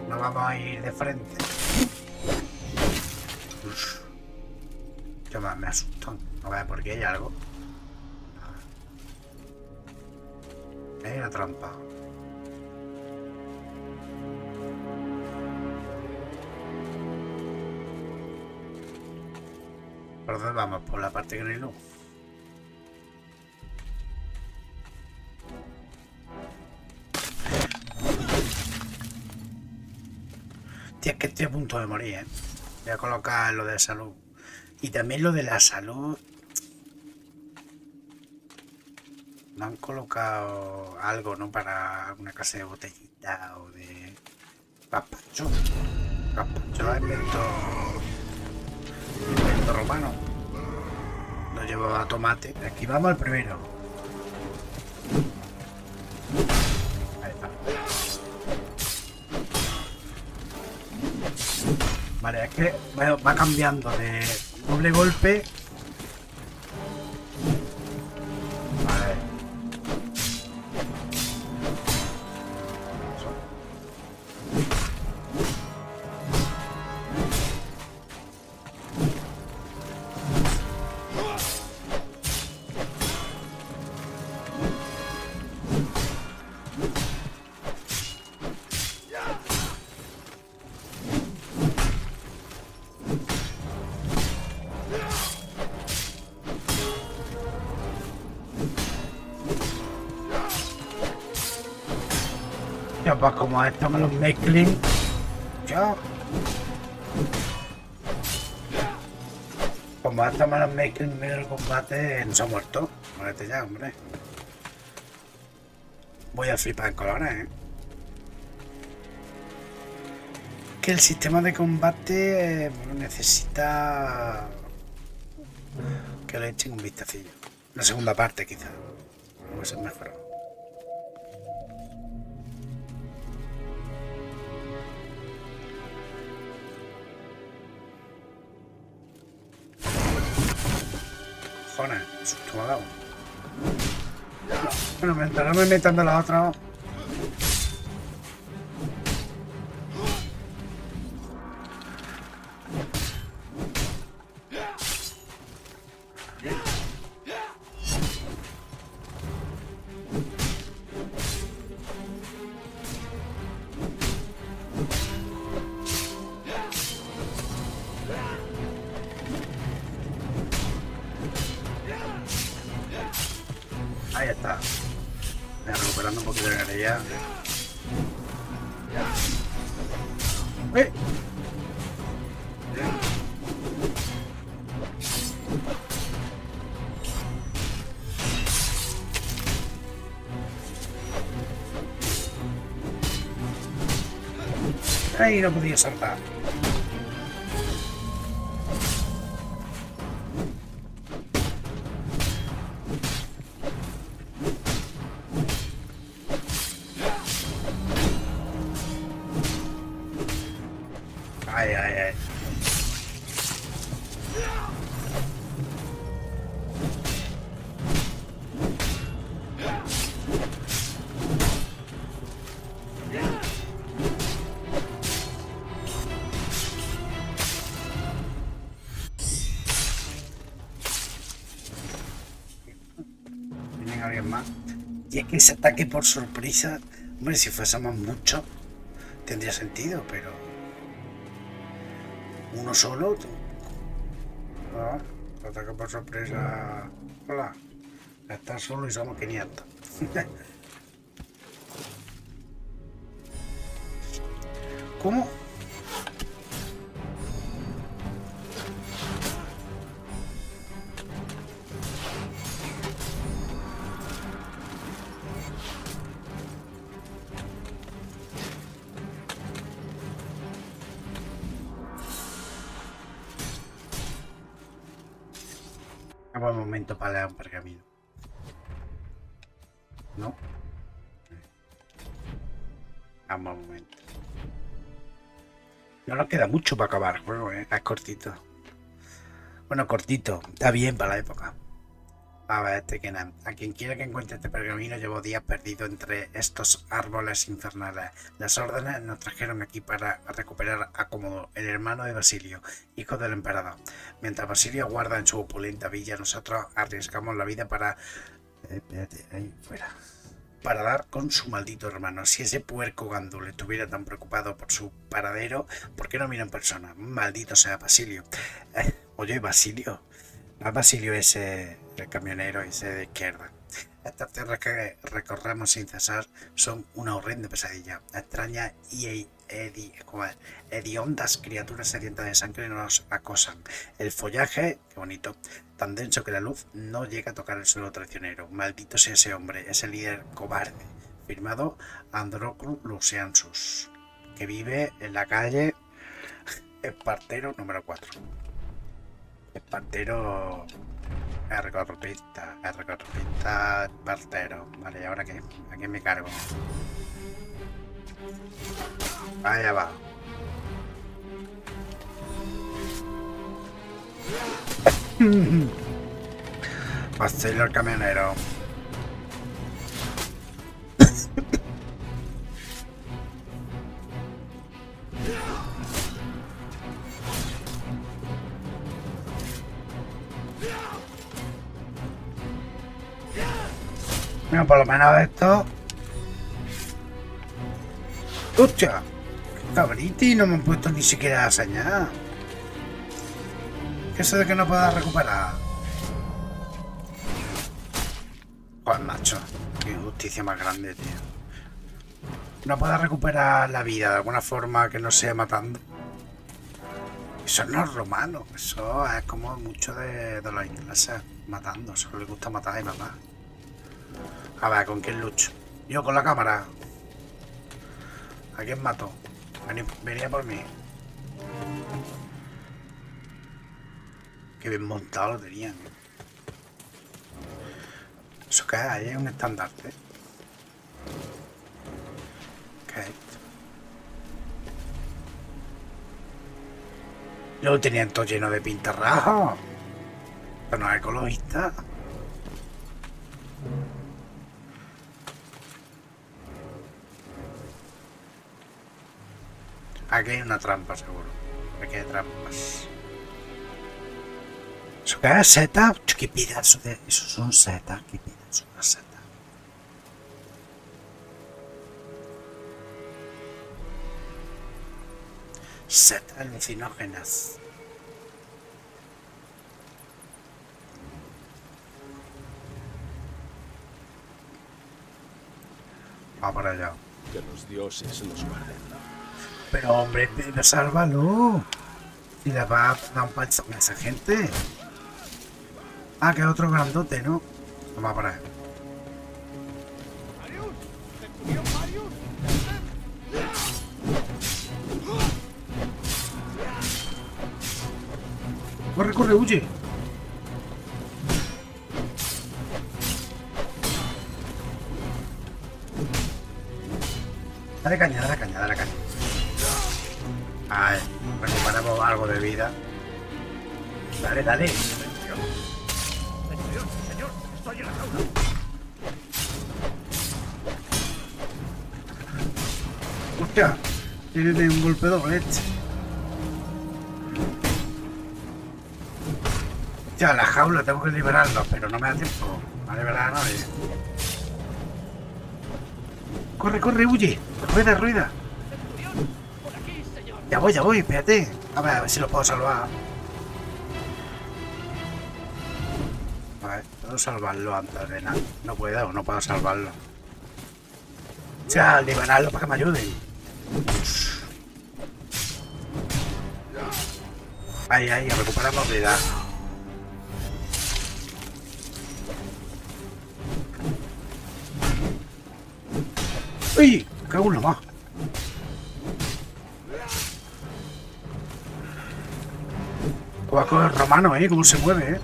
No vamos a ir de frente. Me, asustan. No ver por qué hay algo. Hay una trampa. ¿Por dónde vamos? Por la parte que no. Tía, es que estoy a punto de morir, ¿eh? Voy a colocar lo de salud. Y también lo de la salud. Me han colocado algo, ¿no? Para una casa de botellita o de... Gazpacho. Gazpacho lo invento... Invento romano. No llevaba tomate. Aquí vamos al primero. Ahí está. Vale, es que va cambiando de doble golpe. Como esto me los mezclen. Ya. Como esto los mezclen en medio del combate, no se ha muerto. Muérete ya, hombre. Voy a flipar en colores, ¿eh? Que el sistema de combate necesita que le echen un vistacillo. La segunda parte, quizá. Puede ser mejor. Mientras no me metan de la otra. Ahí no podía saltar. Ataque por sorpresa, hombre, si fuésemos muchos, tendría sentido, pero uno solo. Ah, ataque por sorpresa. Hola. Estás solo y somos 500. ¿Cómo? Mucho para acabar juego, ¿eh? Es cortito. Bueno, cortito. Está bien para la época. A ver, este que nada. A quien quiera que encuentre este pergamino, llevo días perdido entre estos árboles infernales. Las órdenes nos trajeron aquí para recuperar a Cómodo, el hermano de Basilio, hijo del emperador. Mientras Basilio guarda en su opulenta villa, nosotros arriesgamos la vida para. Eh, espérate, ahí fuera. Para dar con su maldito hermano. Si ese puerco gandul estuviera tan preocupado por su paradero, ¿por qué no mira en persona? Maldito sea Basilio. Eh, oye, Basilio. Es Basilio ese, el camionero ese de izquierda. Estas tierras que recorremos sin cesar son una horrenda pesadilla. Extrañas y como es, hediondas criaturas sedientas de sangre nos acosan. El follaje, qué bonito, tan denso que la luz no llega a tocar el suelo traicionero. Maldito sea ese hombre, ese líder cobarde. Firmado Androclu Luciansus, que vive en la calle Espartero número 4. Espartero R corrupista, Espartero. Vale, ¿y ahora qué? ¿A quién me cargo? Vaya va. Marcelo el camionero. Mira, por lo menos esto. ¡Hostia! ¡Qué cabriti! No me han puesto ni siquiera la señal. ¿Qué eso de que no pueda recuperar? Pues macho, qué injusticia más grande, tío. no pueda recuperar la vida de alguna forma que no sea matando. Eso no es romano, eso es como mucho de, los ingleses, matando, solo les gusta matar y matar. A ver, ¿con quién lucho? Yo con la cámara. ¿A quién mato? Vení- venía por mí. Qué bien montado lo tenían. ¿Eso qué es? Ahí es un estandarte. ¿Qué es esto? Lo tenían todo lleno de pintarrajos. Pero no es ecologista. Aquí hay una trampa, seguro. Aquí hay trampas. ¿Eso qué es? ¿Seta? ¿Qué pedazo de...? Eso son setas. ¿Qué pedazo de seta? Setas alucinógenas. Va para allá. Que los dioses nos guarden. Pero hombre, pero sálvalo. Y le va a dar un pancho a esa gente. Ah, que es otro grandote, ¿no? Vamos a por ahí. Corre, corre, huye. Dale caña, dale caña, dale caña. A ver, recuperamos algo de vida. Dale, dale. Hostia, tiene un golpe doble este. Ya, la jaula tengo que liberarlo, pero no me da tiempo a liberar a nadie. Corre, corre, huye. Rueda, rueda. Ya voy, ya voy, espérate. A ver, a ver si lo puedo salvar. Salvarlo antes de nada? No puedo, no puedo salvarlo. Ya, liberarlo para que me ayuden. Ahí, ahí, recupera movilidad. ¡Uy! Cago en la más. Guaco el romano, ¿eh? ¿Cómo se mueve, eh?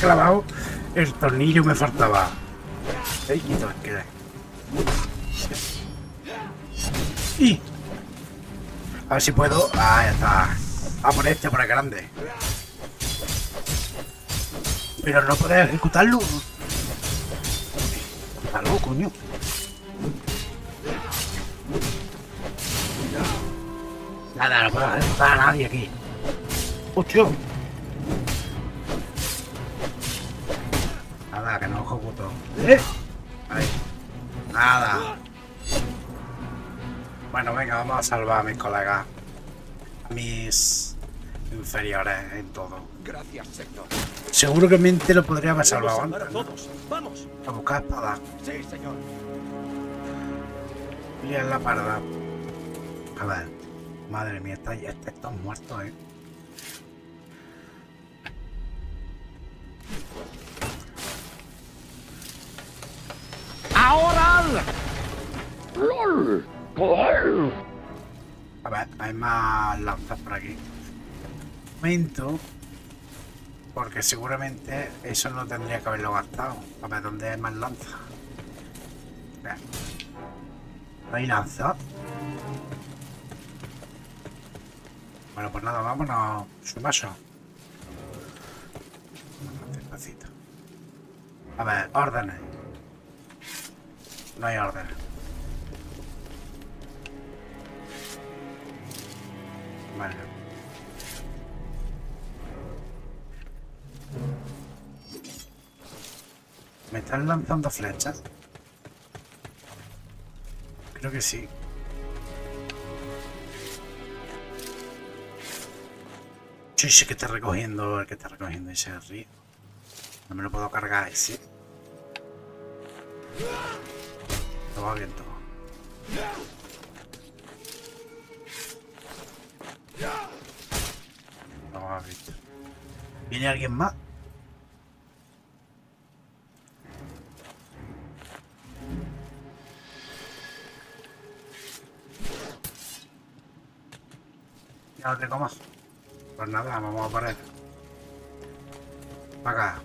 Clavado el tornillo me faltaba. Y. A ver si puedo. Ah, está. A por este, por el grande. Pero no puedes ejecutarlo. Loco, coño. Nada, no puedo ejecutar a nadie aquí. ¡Hostia! ¿Eh? Ahí. Nada. Bueno, venga, vamos a salvar a mis colegas. A mis inferiores en todo. Gracias, señor. Seguramente lo podría haber salvado antes. ¿no? todos. ¡Vamos! A buscar espada. Sí, señor. Y en la parda. A ver. Madre mía, está, este, están muertos, eh. A ver, hay más lanzas por aquí. Momento. Porque seguramente eso no tendría que haberlo gastado. A ver, ¿dónde hay más lanzas? ¿No hay lanzas? Bueno, pues nada, vámonos. Sumaso. Despacito. A ver, órdenes. No hay órdenes. Vale. ¿Me están lanzando flechas? Creo que sí. Sí que está recogiendo el que está recogiendo ese río. No me lo puedo cargar ese. Lo va viento. Lo ¿Viene alguien más? Ya no tengo más. Pues nada, vamos a parar. Para acá.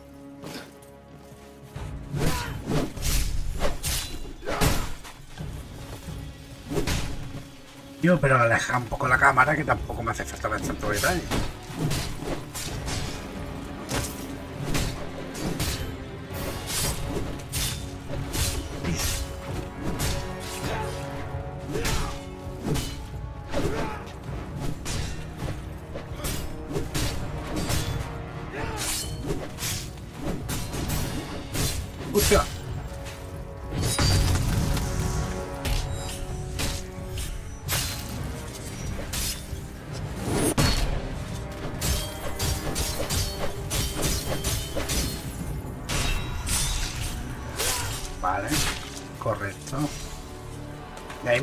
Tío, pero aleja un poco la cámara que tampoco me hace falta ver tanto detalle.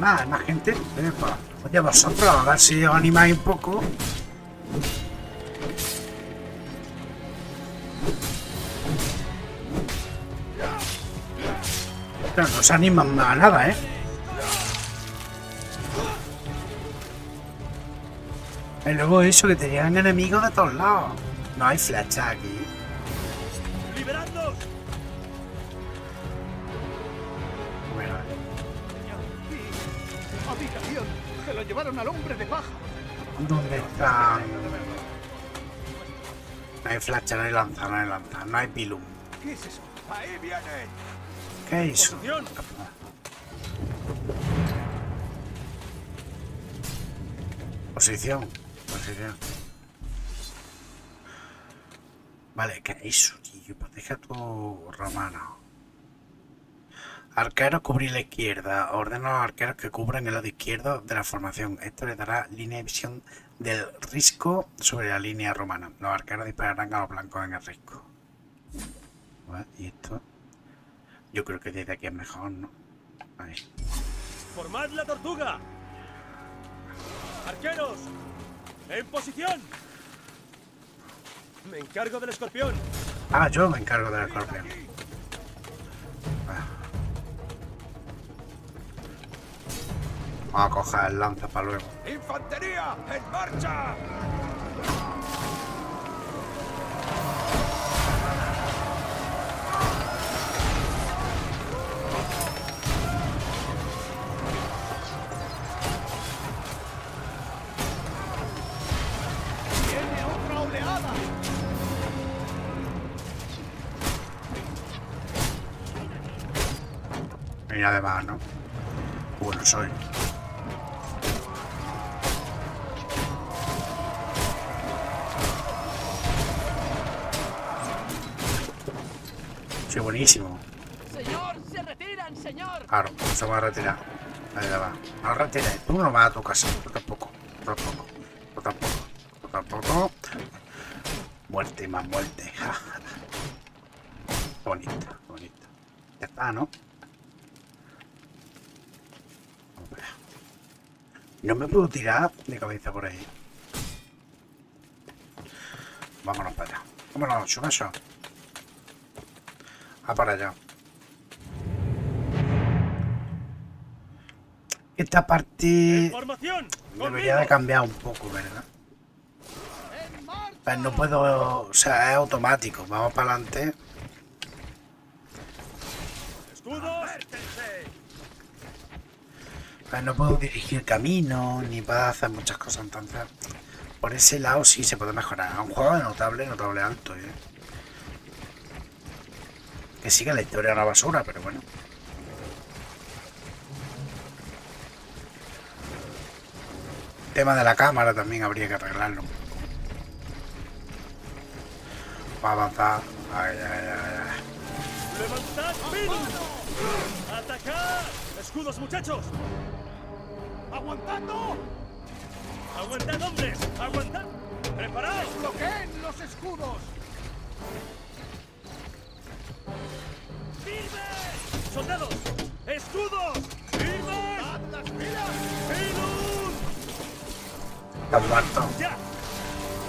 Más, más gente. Oye, vosotros, a ver si os animáis un poco. Pero no se animan a nada, ¿eh? Y luego eso, que te llegan enemigos de todos lados. No hay flecha aquí. Flecha, no hay lanza, no hay lanza, no hay pilum. ¿Qué es eso? ¡Ahí viene! ¿Qué es eso? ¡Posición! Posición. Vale, ¿qué es eso, tío? Protege a tu romano. Arquero cubrir la izquierda. Ordena a los arqueros que cubran el lado izquierdo de la formación. Esto le dará línea de visión del risco sobre la línea romana. Los arqueros dispararán a los blancos en el risco. Vale, ¿Y esto? Yo creo que desde aquí es mejor, ¿no? Ahí. ¡Formad la tortuga! ¡Arqueros! ¡En posición! Me encargo del escorpión. Ah, yo me encargo del escorpión. Vamos a coger el lanza para luego. ¡Infantería! ¡En marcha! ¡Viene otra oleada! Y además, ¿no? Bueno, soy. Sí, buenísimo. Señor, se retiran, señor. Claro, se va a retirar. Ahí va. No. Tú no vas a tu casa. Tú tampoco. Tampoco. Tú tampoco. Tampoco. Muerte más muerte. bonita, bonita. Ya está, ¿no? No me puedo tirar de cabeza por ahí. Vámonos para allá. Vámonos, chumacho. A para allá. Esta parte debería de cambiar un poco, ¿verdad? Pero no puedo... O sea, es automático. Vamos para adelante. Pero no puedo dirigir camino, ni puedo hacer muchas cosas. Entonces, por ese lado sí se puede mejorar. Es un juego de notable, notable alto, ¿eh? Que sigue la historia a la basura, pero bueno. tema de la cámara también habría que arreglarlo. Va a avanzar. Ay, ay, ay, ay. ¡Levantad pin! ¡Atacad! ¡Escudos, muchachos! ¡Aguantando! ¡Aguantad, hombres! ¡Aguantad! ¡Preparaos! ¡Bloqueen los escudos! ¡Firme! ¡Soldados! ¡Escudos! ¡Firmes! las filas! Está muerto. ¡Ya!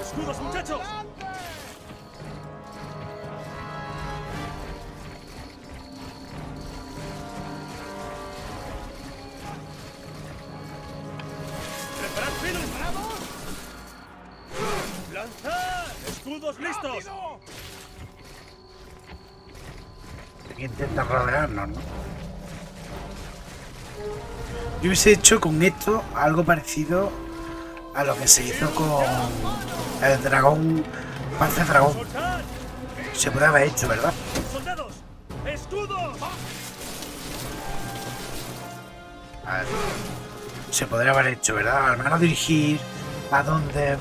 ¡Escudos, muchachos! ¡Preparad filos! ¡Lanzad! ¡Escudos listos! Intenta rodearnos, ¿no? Yo hubiese hecho con esto algo parecido a lo que se hizo con el dragón, Panzer Dragón. Se puede haber hecho, ¿verdad? ¡Soldados! ¡Escudos! A ver. Se podría haber hecho, ¿verdad? Al menos dirigir a dónde.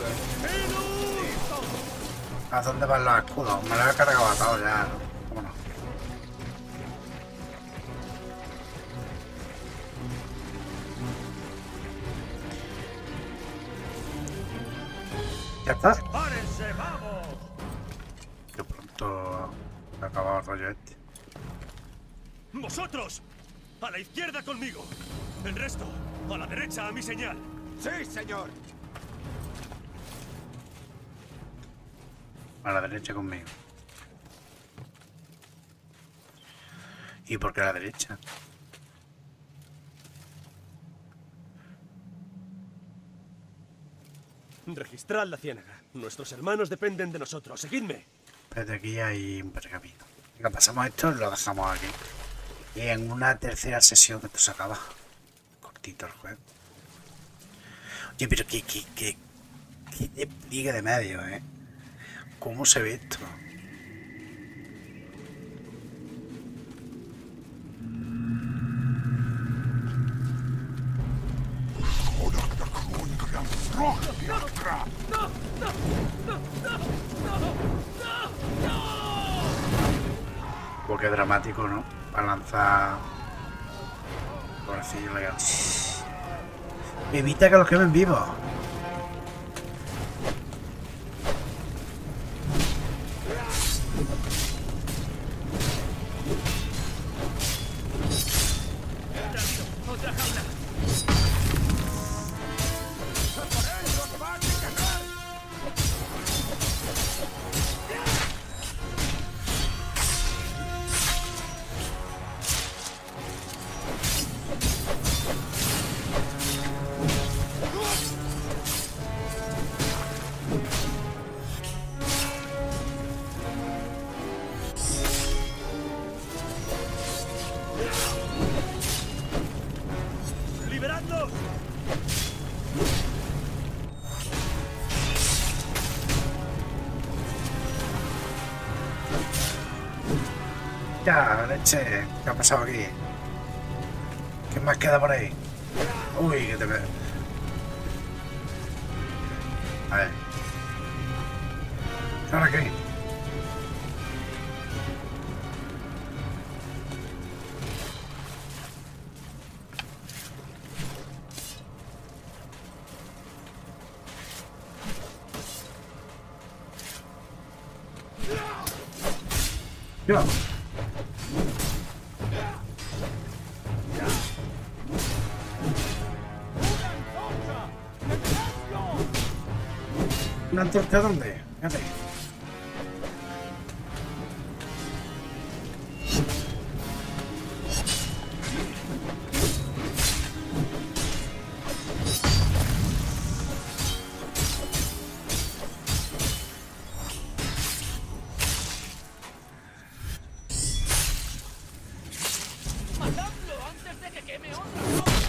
A dónde van los escudos. Me lo he cargado a todos ya. Ya está. ¡Párense, vamos! Que pronto se ha acabado el rollo este. ¡Vosotros! ¡A la izquierda conmigo! El resto, a la derecha a mi señal. Sí, señor. A la derecha conmigo. ¿Y por qué a la derecha? Registrad la ciénaga. Nuestros hermanos dependen de nosotros. Seguidme. Espérate, aquí hay un pergamino. Venga, pasamos esto y lo dejamos aquí. Y en una tercera sesión esto se acaba. Cortito el juego. Oye, pero qué, qué, qué, qué de medio, ¿eh? ¿Cómo se ve esto? Pues qué dramático, ¿no? Para lanzar... Pobrecillo legal. Evita que los quemen vivos. ¡Otra jaula! Leche. ¿Qué ha pasado aquí? ¿Qué más queda por ahí? Uy, que te veo. A ver. ¿Ahora qué? Yo. ¿Una antorcha dónde? Fíjate.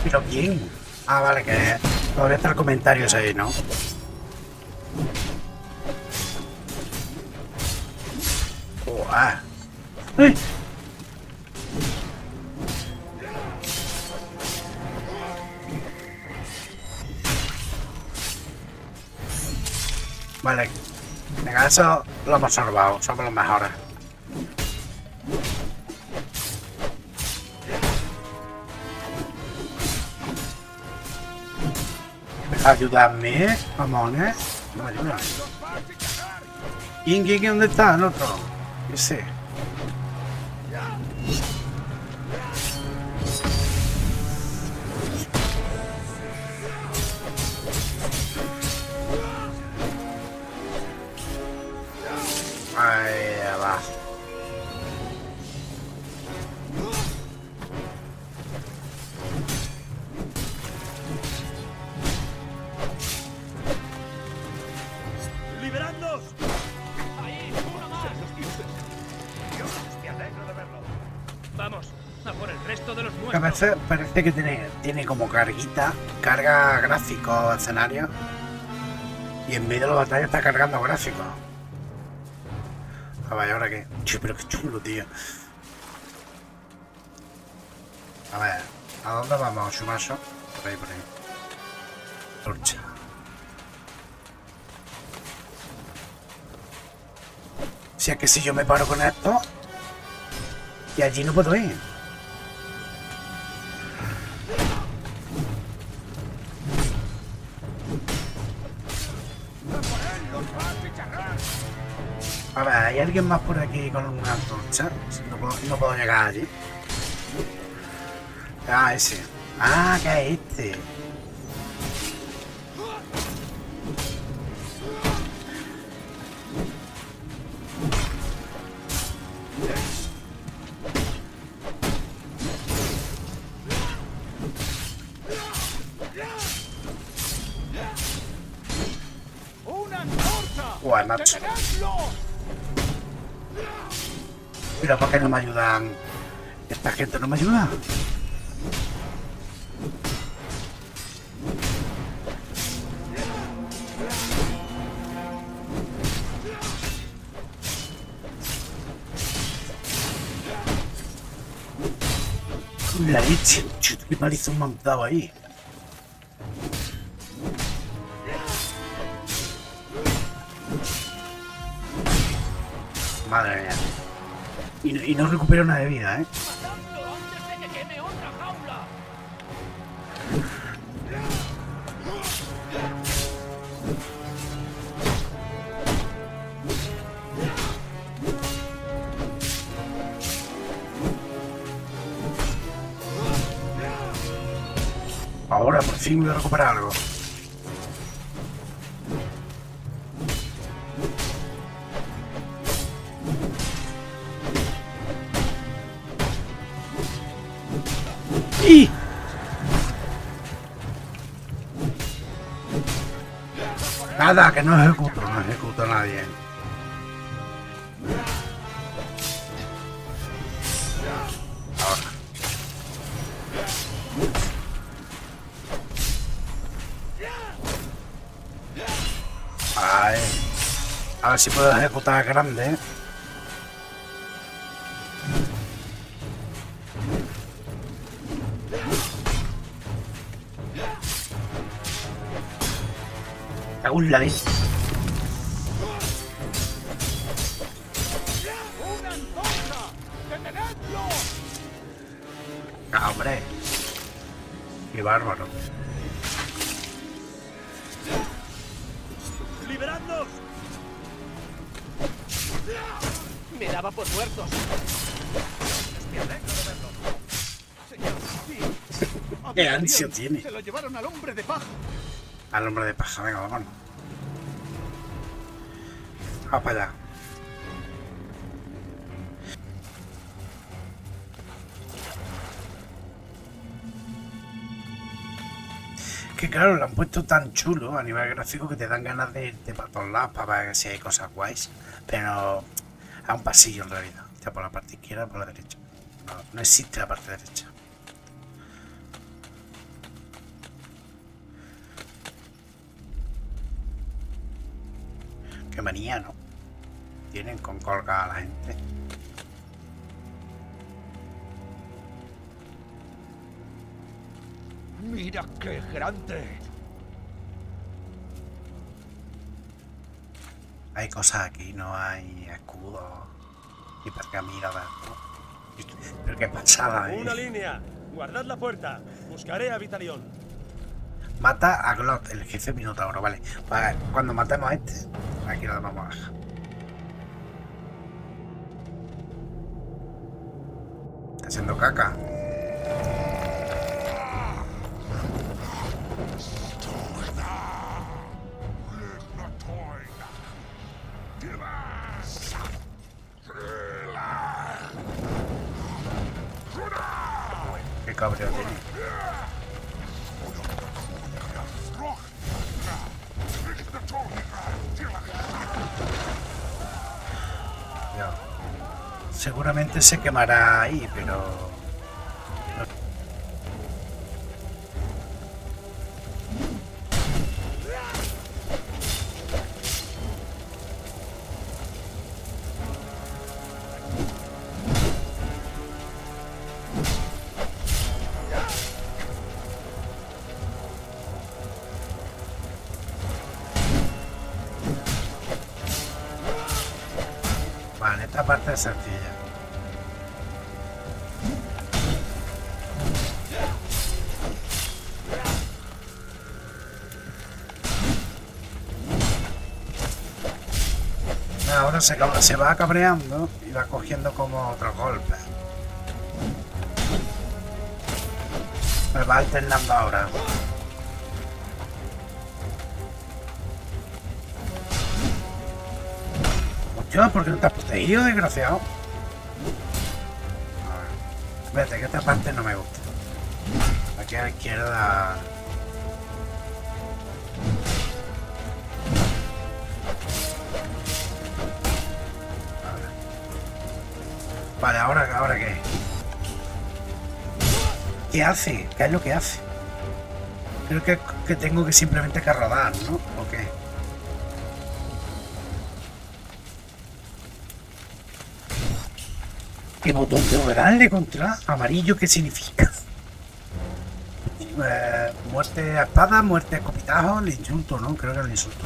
¿Pero quién? Ah, vale, que todavía están comentarios ahí, ¿no? Vale. Venga, eso lo hemos salvado. Somos los mejores. Ayúdame, mamones. No ayuda. ¿Quién, quién, dónde está el otro? Ese. Veces parece que tiene, tiene como carguita, carga gráficos, escenario. Y en medio de la batalla está cargando gráficos. A ver, ¿ahora qué? Che, pero qué chulo, tío. A ver, ¿a dónde vamos, Shumaso? Por ahí, por ahí. Torcha. Si es que si yo me paro con esto... Y allí no puedo ir. Alguien más por aquí con una antorcha? No puedo, no puedo llegar allí. Ah, ese. Ah, que es este. No me ayuda? La leche, qué palizón me han dado ahí. Madre mía. Y, y no recupero nada de vida, ¿eh? Fin voy a recuperar algo. ¡Y! Nada, que no ejecuto, no ejecuto a nadie. Ver si puedo ejecutar grande. ¿eh? Cago en la Qué ansia tiene. Se lo llevaron al hombre de paja. Al hombre de paja, venga. Vamos para allá. Que claro, lo han puesto tan chulo a nivel gráfico que te dan ganas de irte para todos lados para ver si hay cosas guays. Pero a un pasillo en realidad. O sea, por la parte izquierda o por la derecha. No, no existe la parte derecha. Qué manía, ¿no? Tienen con colgar a la gente. ¡Mira qué grande! Hay cosas aquí, no hay escudos ni pergaminos dentro. Pero qué pasada, ¿eh? Una línea. Guardad la puerta. Buscaré a Vitalión. Mata a Glot, el jefe Minotauro, vale. Pues cuando matemos a este, aquí lo vamos a bajar. Está haciendo caca. Qué tiene. Seguramente se quemará ahí, pero Se, se va cabreando y va cogiendo como otros golpes. Me va alternando ahora. Hostia, ¿por qué no te has protegido, desgraciado? Vete, que esta parte no me gusta. Aquí a la izquierda... Vale, ahora, ahora qué. ¿Qué hace? ¿Qué es lo que hace? Creo que, que tengo que simplemente que rodar, ¿no? ¿O qué? ¿Qué botón tengo que darle contra? ¿Amarillo qué significa? Eh, muerte a espada, muerte a escopitajo, le insulto, ¿no? Creo que le insulto.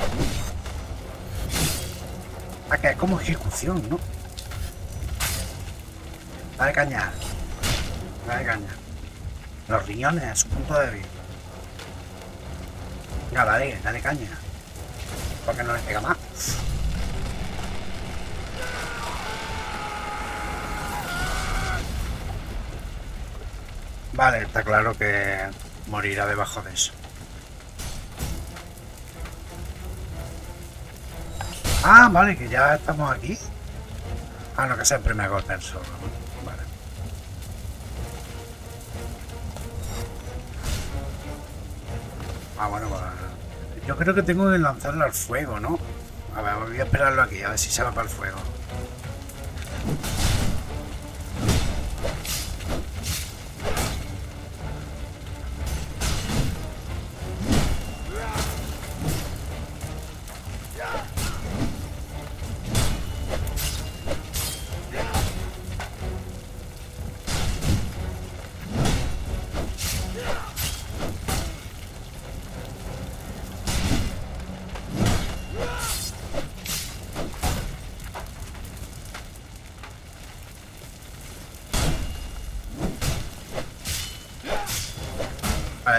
Ah, que es como ejecución, ¿no? Dale caña. Dale caña. Los riñones su punto débil. Venga, dale, dale caña. Porque no le pega más. Vale, está claro que morirá debajo de eso. Ah, vale, que ya estamos aquí. Ah, no, que siempre me hago el solo. ¿no? Ah, bueno, yo creo que tengo que lanzarlo al fuego, ¿no? A ver, voy a esperarlo aquí, a ver si se va para el fuego.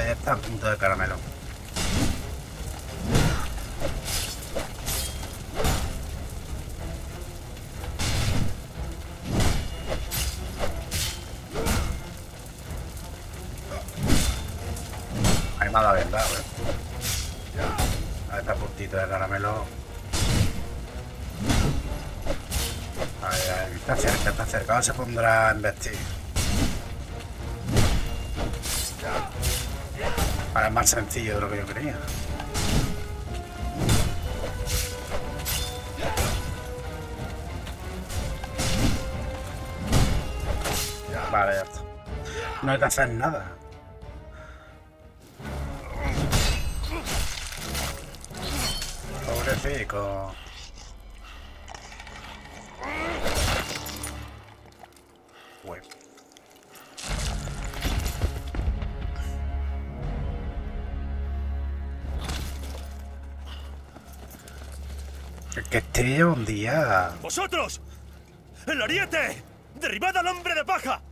Ya está a punto de caramelo. Eh. Ahí está a puntito de caramelo. Ahí, ahí, está cerca, está cerca. Ahora se pondrá a investir. Es más sencillo de lo que yo creía. Vale. No hay que hacer nada. Esté un. ¡Vosotros! ¡El ariete! ¡Derribad al hombre de paja!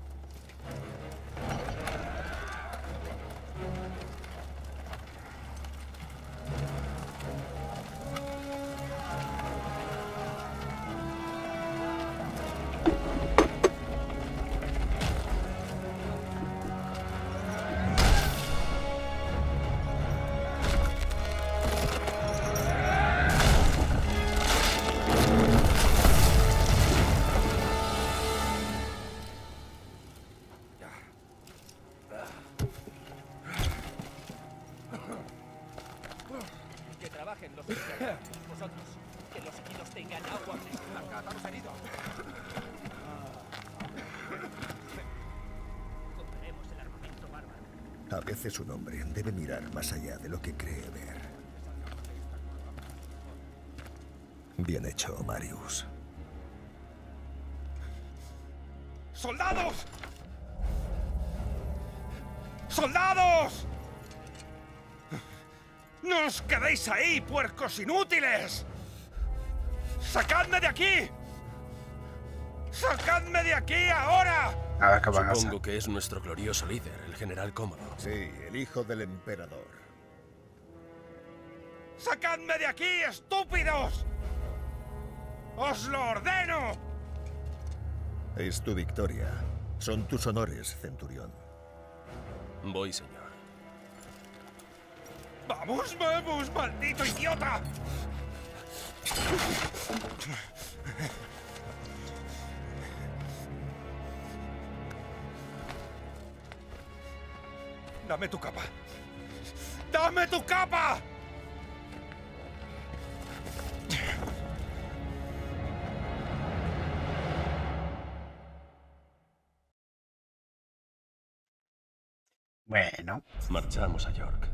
Un hombre debe mirar más allá de lo que cree ver. Bien hecho, Marius. ¡Soldados! ¡Soldados! ¡No os quedéis ahí, puercos inútiles! ¡Sacadme de aquí! ¡Sacadme de aquí ahora! A ver qué van a hacer. Supongo que es nuestro glorioso líder, el general Cómodo. Sí, el hijo del emperador. ¡Sacadme de aquí, estúpidos! ¡Os lo ordeno! Es tu victoria. Son tus honores, centurión. Voy, señor. ¡Vamos, vamos, maldito idiota! ¡Dame tu capa! ¡Dame tu capa! Bueno, Marchamos a York.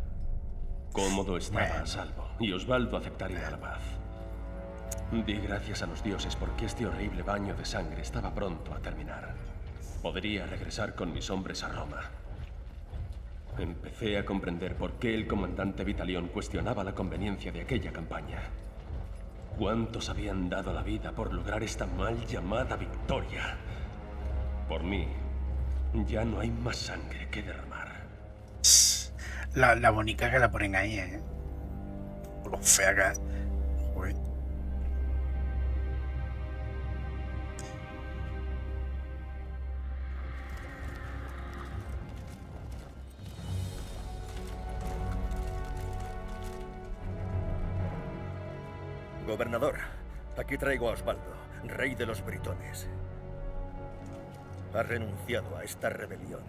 Cómodo estaba a salvo y Osvaldo aceptaría la paz. Di gracias a los dioses porque este horrible baño de sangre estaba pronto a terminar. Podría regresar con mis hombres a Roma. Empecé a comprender por qué el comandante Vitalión cuestionaba la conveniencia de aquella campaña. ¿Cuántos habían dado la vida por lograr esta mal llamada victoria? Por mí, ya no hay más sangre que derramar. la, la bonita que la ponen ahí, ¿eh? Lo traigo a Osvaldo, rey de los britones. Ha renunciado a esta rebelión.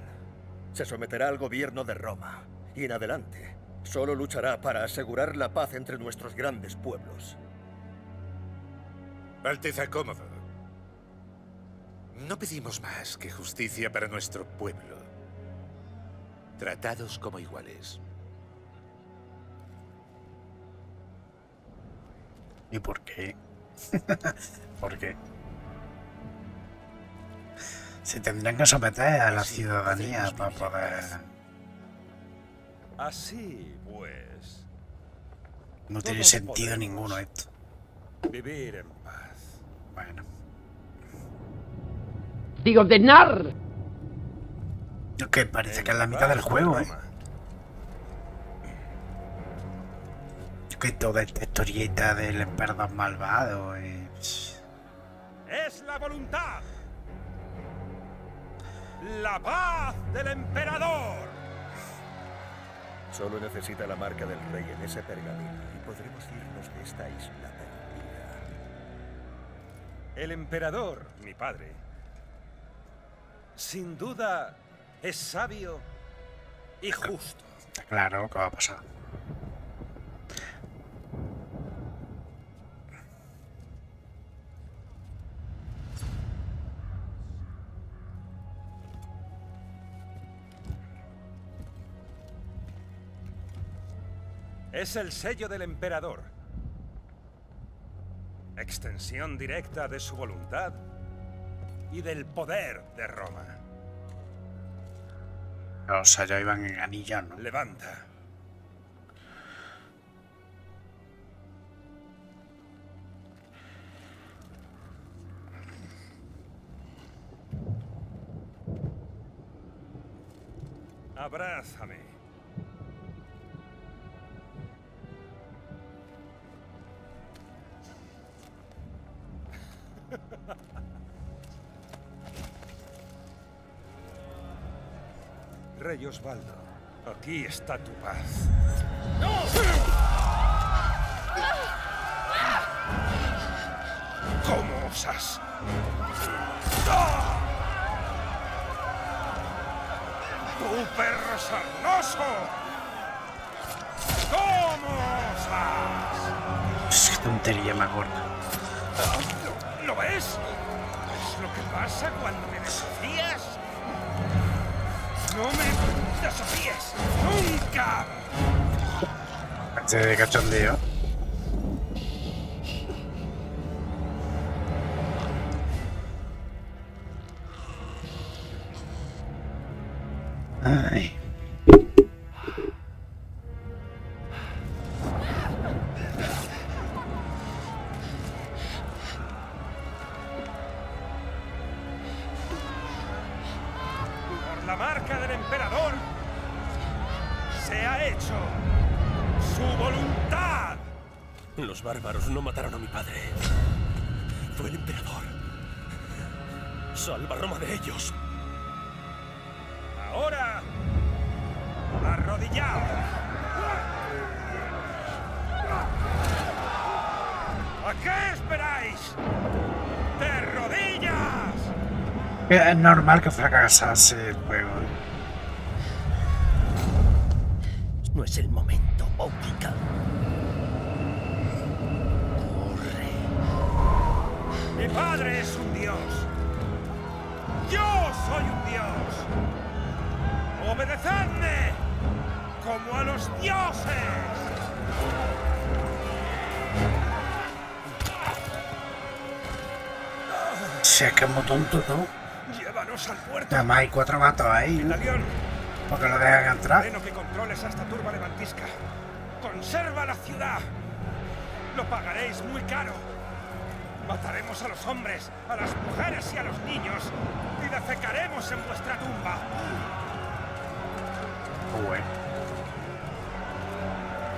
Se someterá al gobierno de Roma y en adelante solo luchará para asegurar la paz entre nuestros grandes pueblos. Alteza Cómodo. No pedimos más que justicia para nuestro pueblo. Tratados como iguales. ¿Y por qué? ¿Por qué? Se tendrán que someter a la ciudadanía para poder... Así, pues. No tiene sentido ninguno esto. Vivir en paz. Bueno. Digo, de nar. Es que parece que es la mitad del juego, ¿eh? Que toda esta historieta del emperador malvado eh, ¡Es la voluntad! ¡La paz del emperador! Solo necesita la marca del rey en ese pergamino y podremos irnos de esta isla perdida. El emperador, mi padre, sin duda es sabio y justo. Está claro qué va a pasar. Es el sello del emperador. Extensión directa de su voluntad y del poder de Roma. O sea, ya iban en anillas, ¿no? Levanta. Abrázame. Rey Osvaldo, aquí está tu paz. ¿Cómo osas? ¡Tu perro sarnoso! ¿Cómo osas? Qué tontería más gorda. ¿Lo ves? ¿Es lo que pasa cuando me desafías? ¡No me desafíes! ¡Nunca! Se de cachondeo. Es normal que fracasase el juego. No es el momento, Boudica. Mi padre es un dios. Yo soy un dios. Obedecedme como a los dioses. Es muy tonto todo. Además hay cuatro gatos ahí. ¿no? Italión, Porque lo dejan entrar. ordeno que controles a esta turba levantisca. Conserva la ciudad. Lo pagaréis muy caro. Mataremos a los hombres, a las mujeres y a los niños. Y defecaremos en vuestra tumba. Bueno.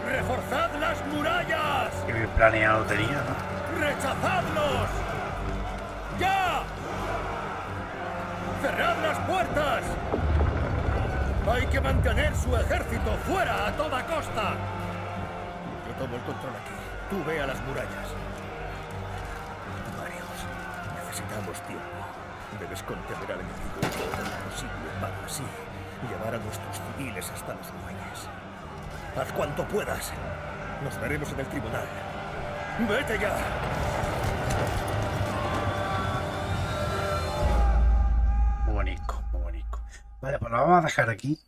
¡Reforzad las murallas! Que bien planeado tenía, ¿no? ¡Rechazadlos! Hay que mantener su ejército fuera a toda costa. Yo tomo el control aquí. Tú ve a las murallas. Marius, necesitamos tiempo. Debes contener al enemigo todo lo posible para así llevar a nuestros civiles hasta los muelles. Haz cuanto puedas. Nos veremos en el tribunal. ¡Vete ya! Muy bonito, bonito. Vale, pues lo vamos a dejar aquí.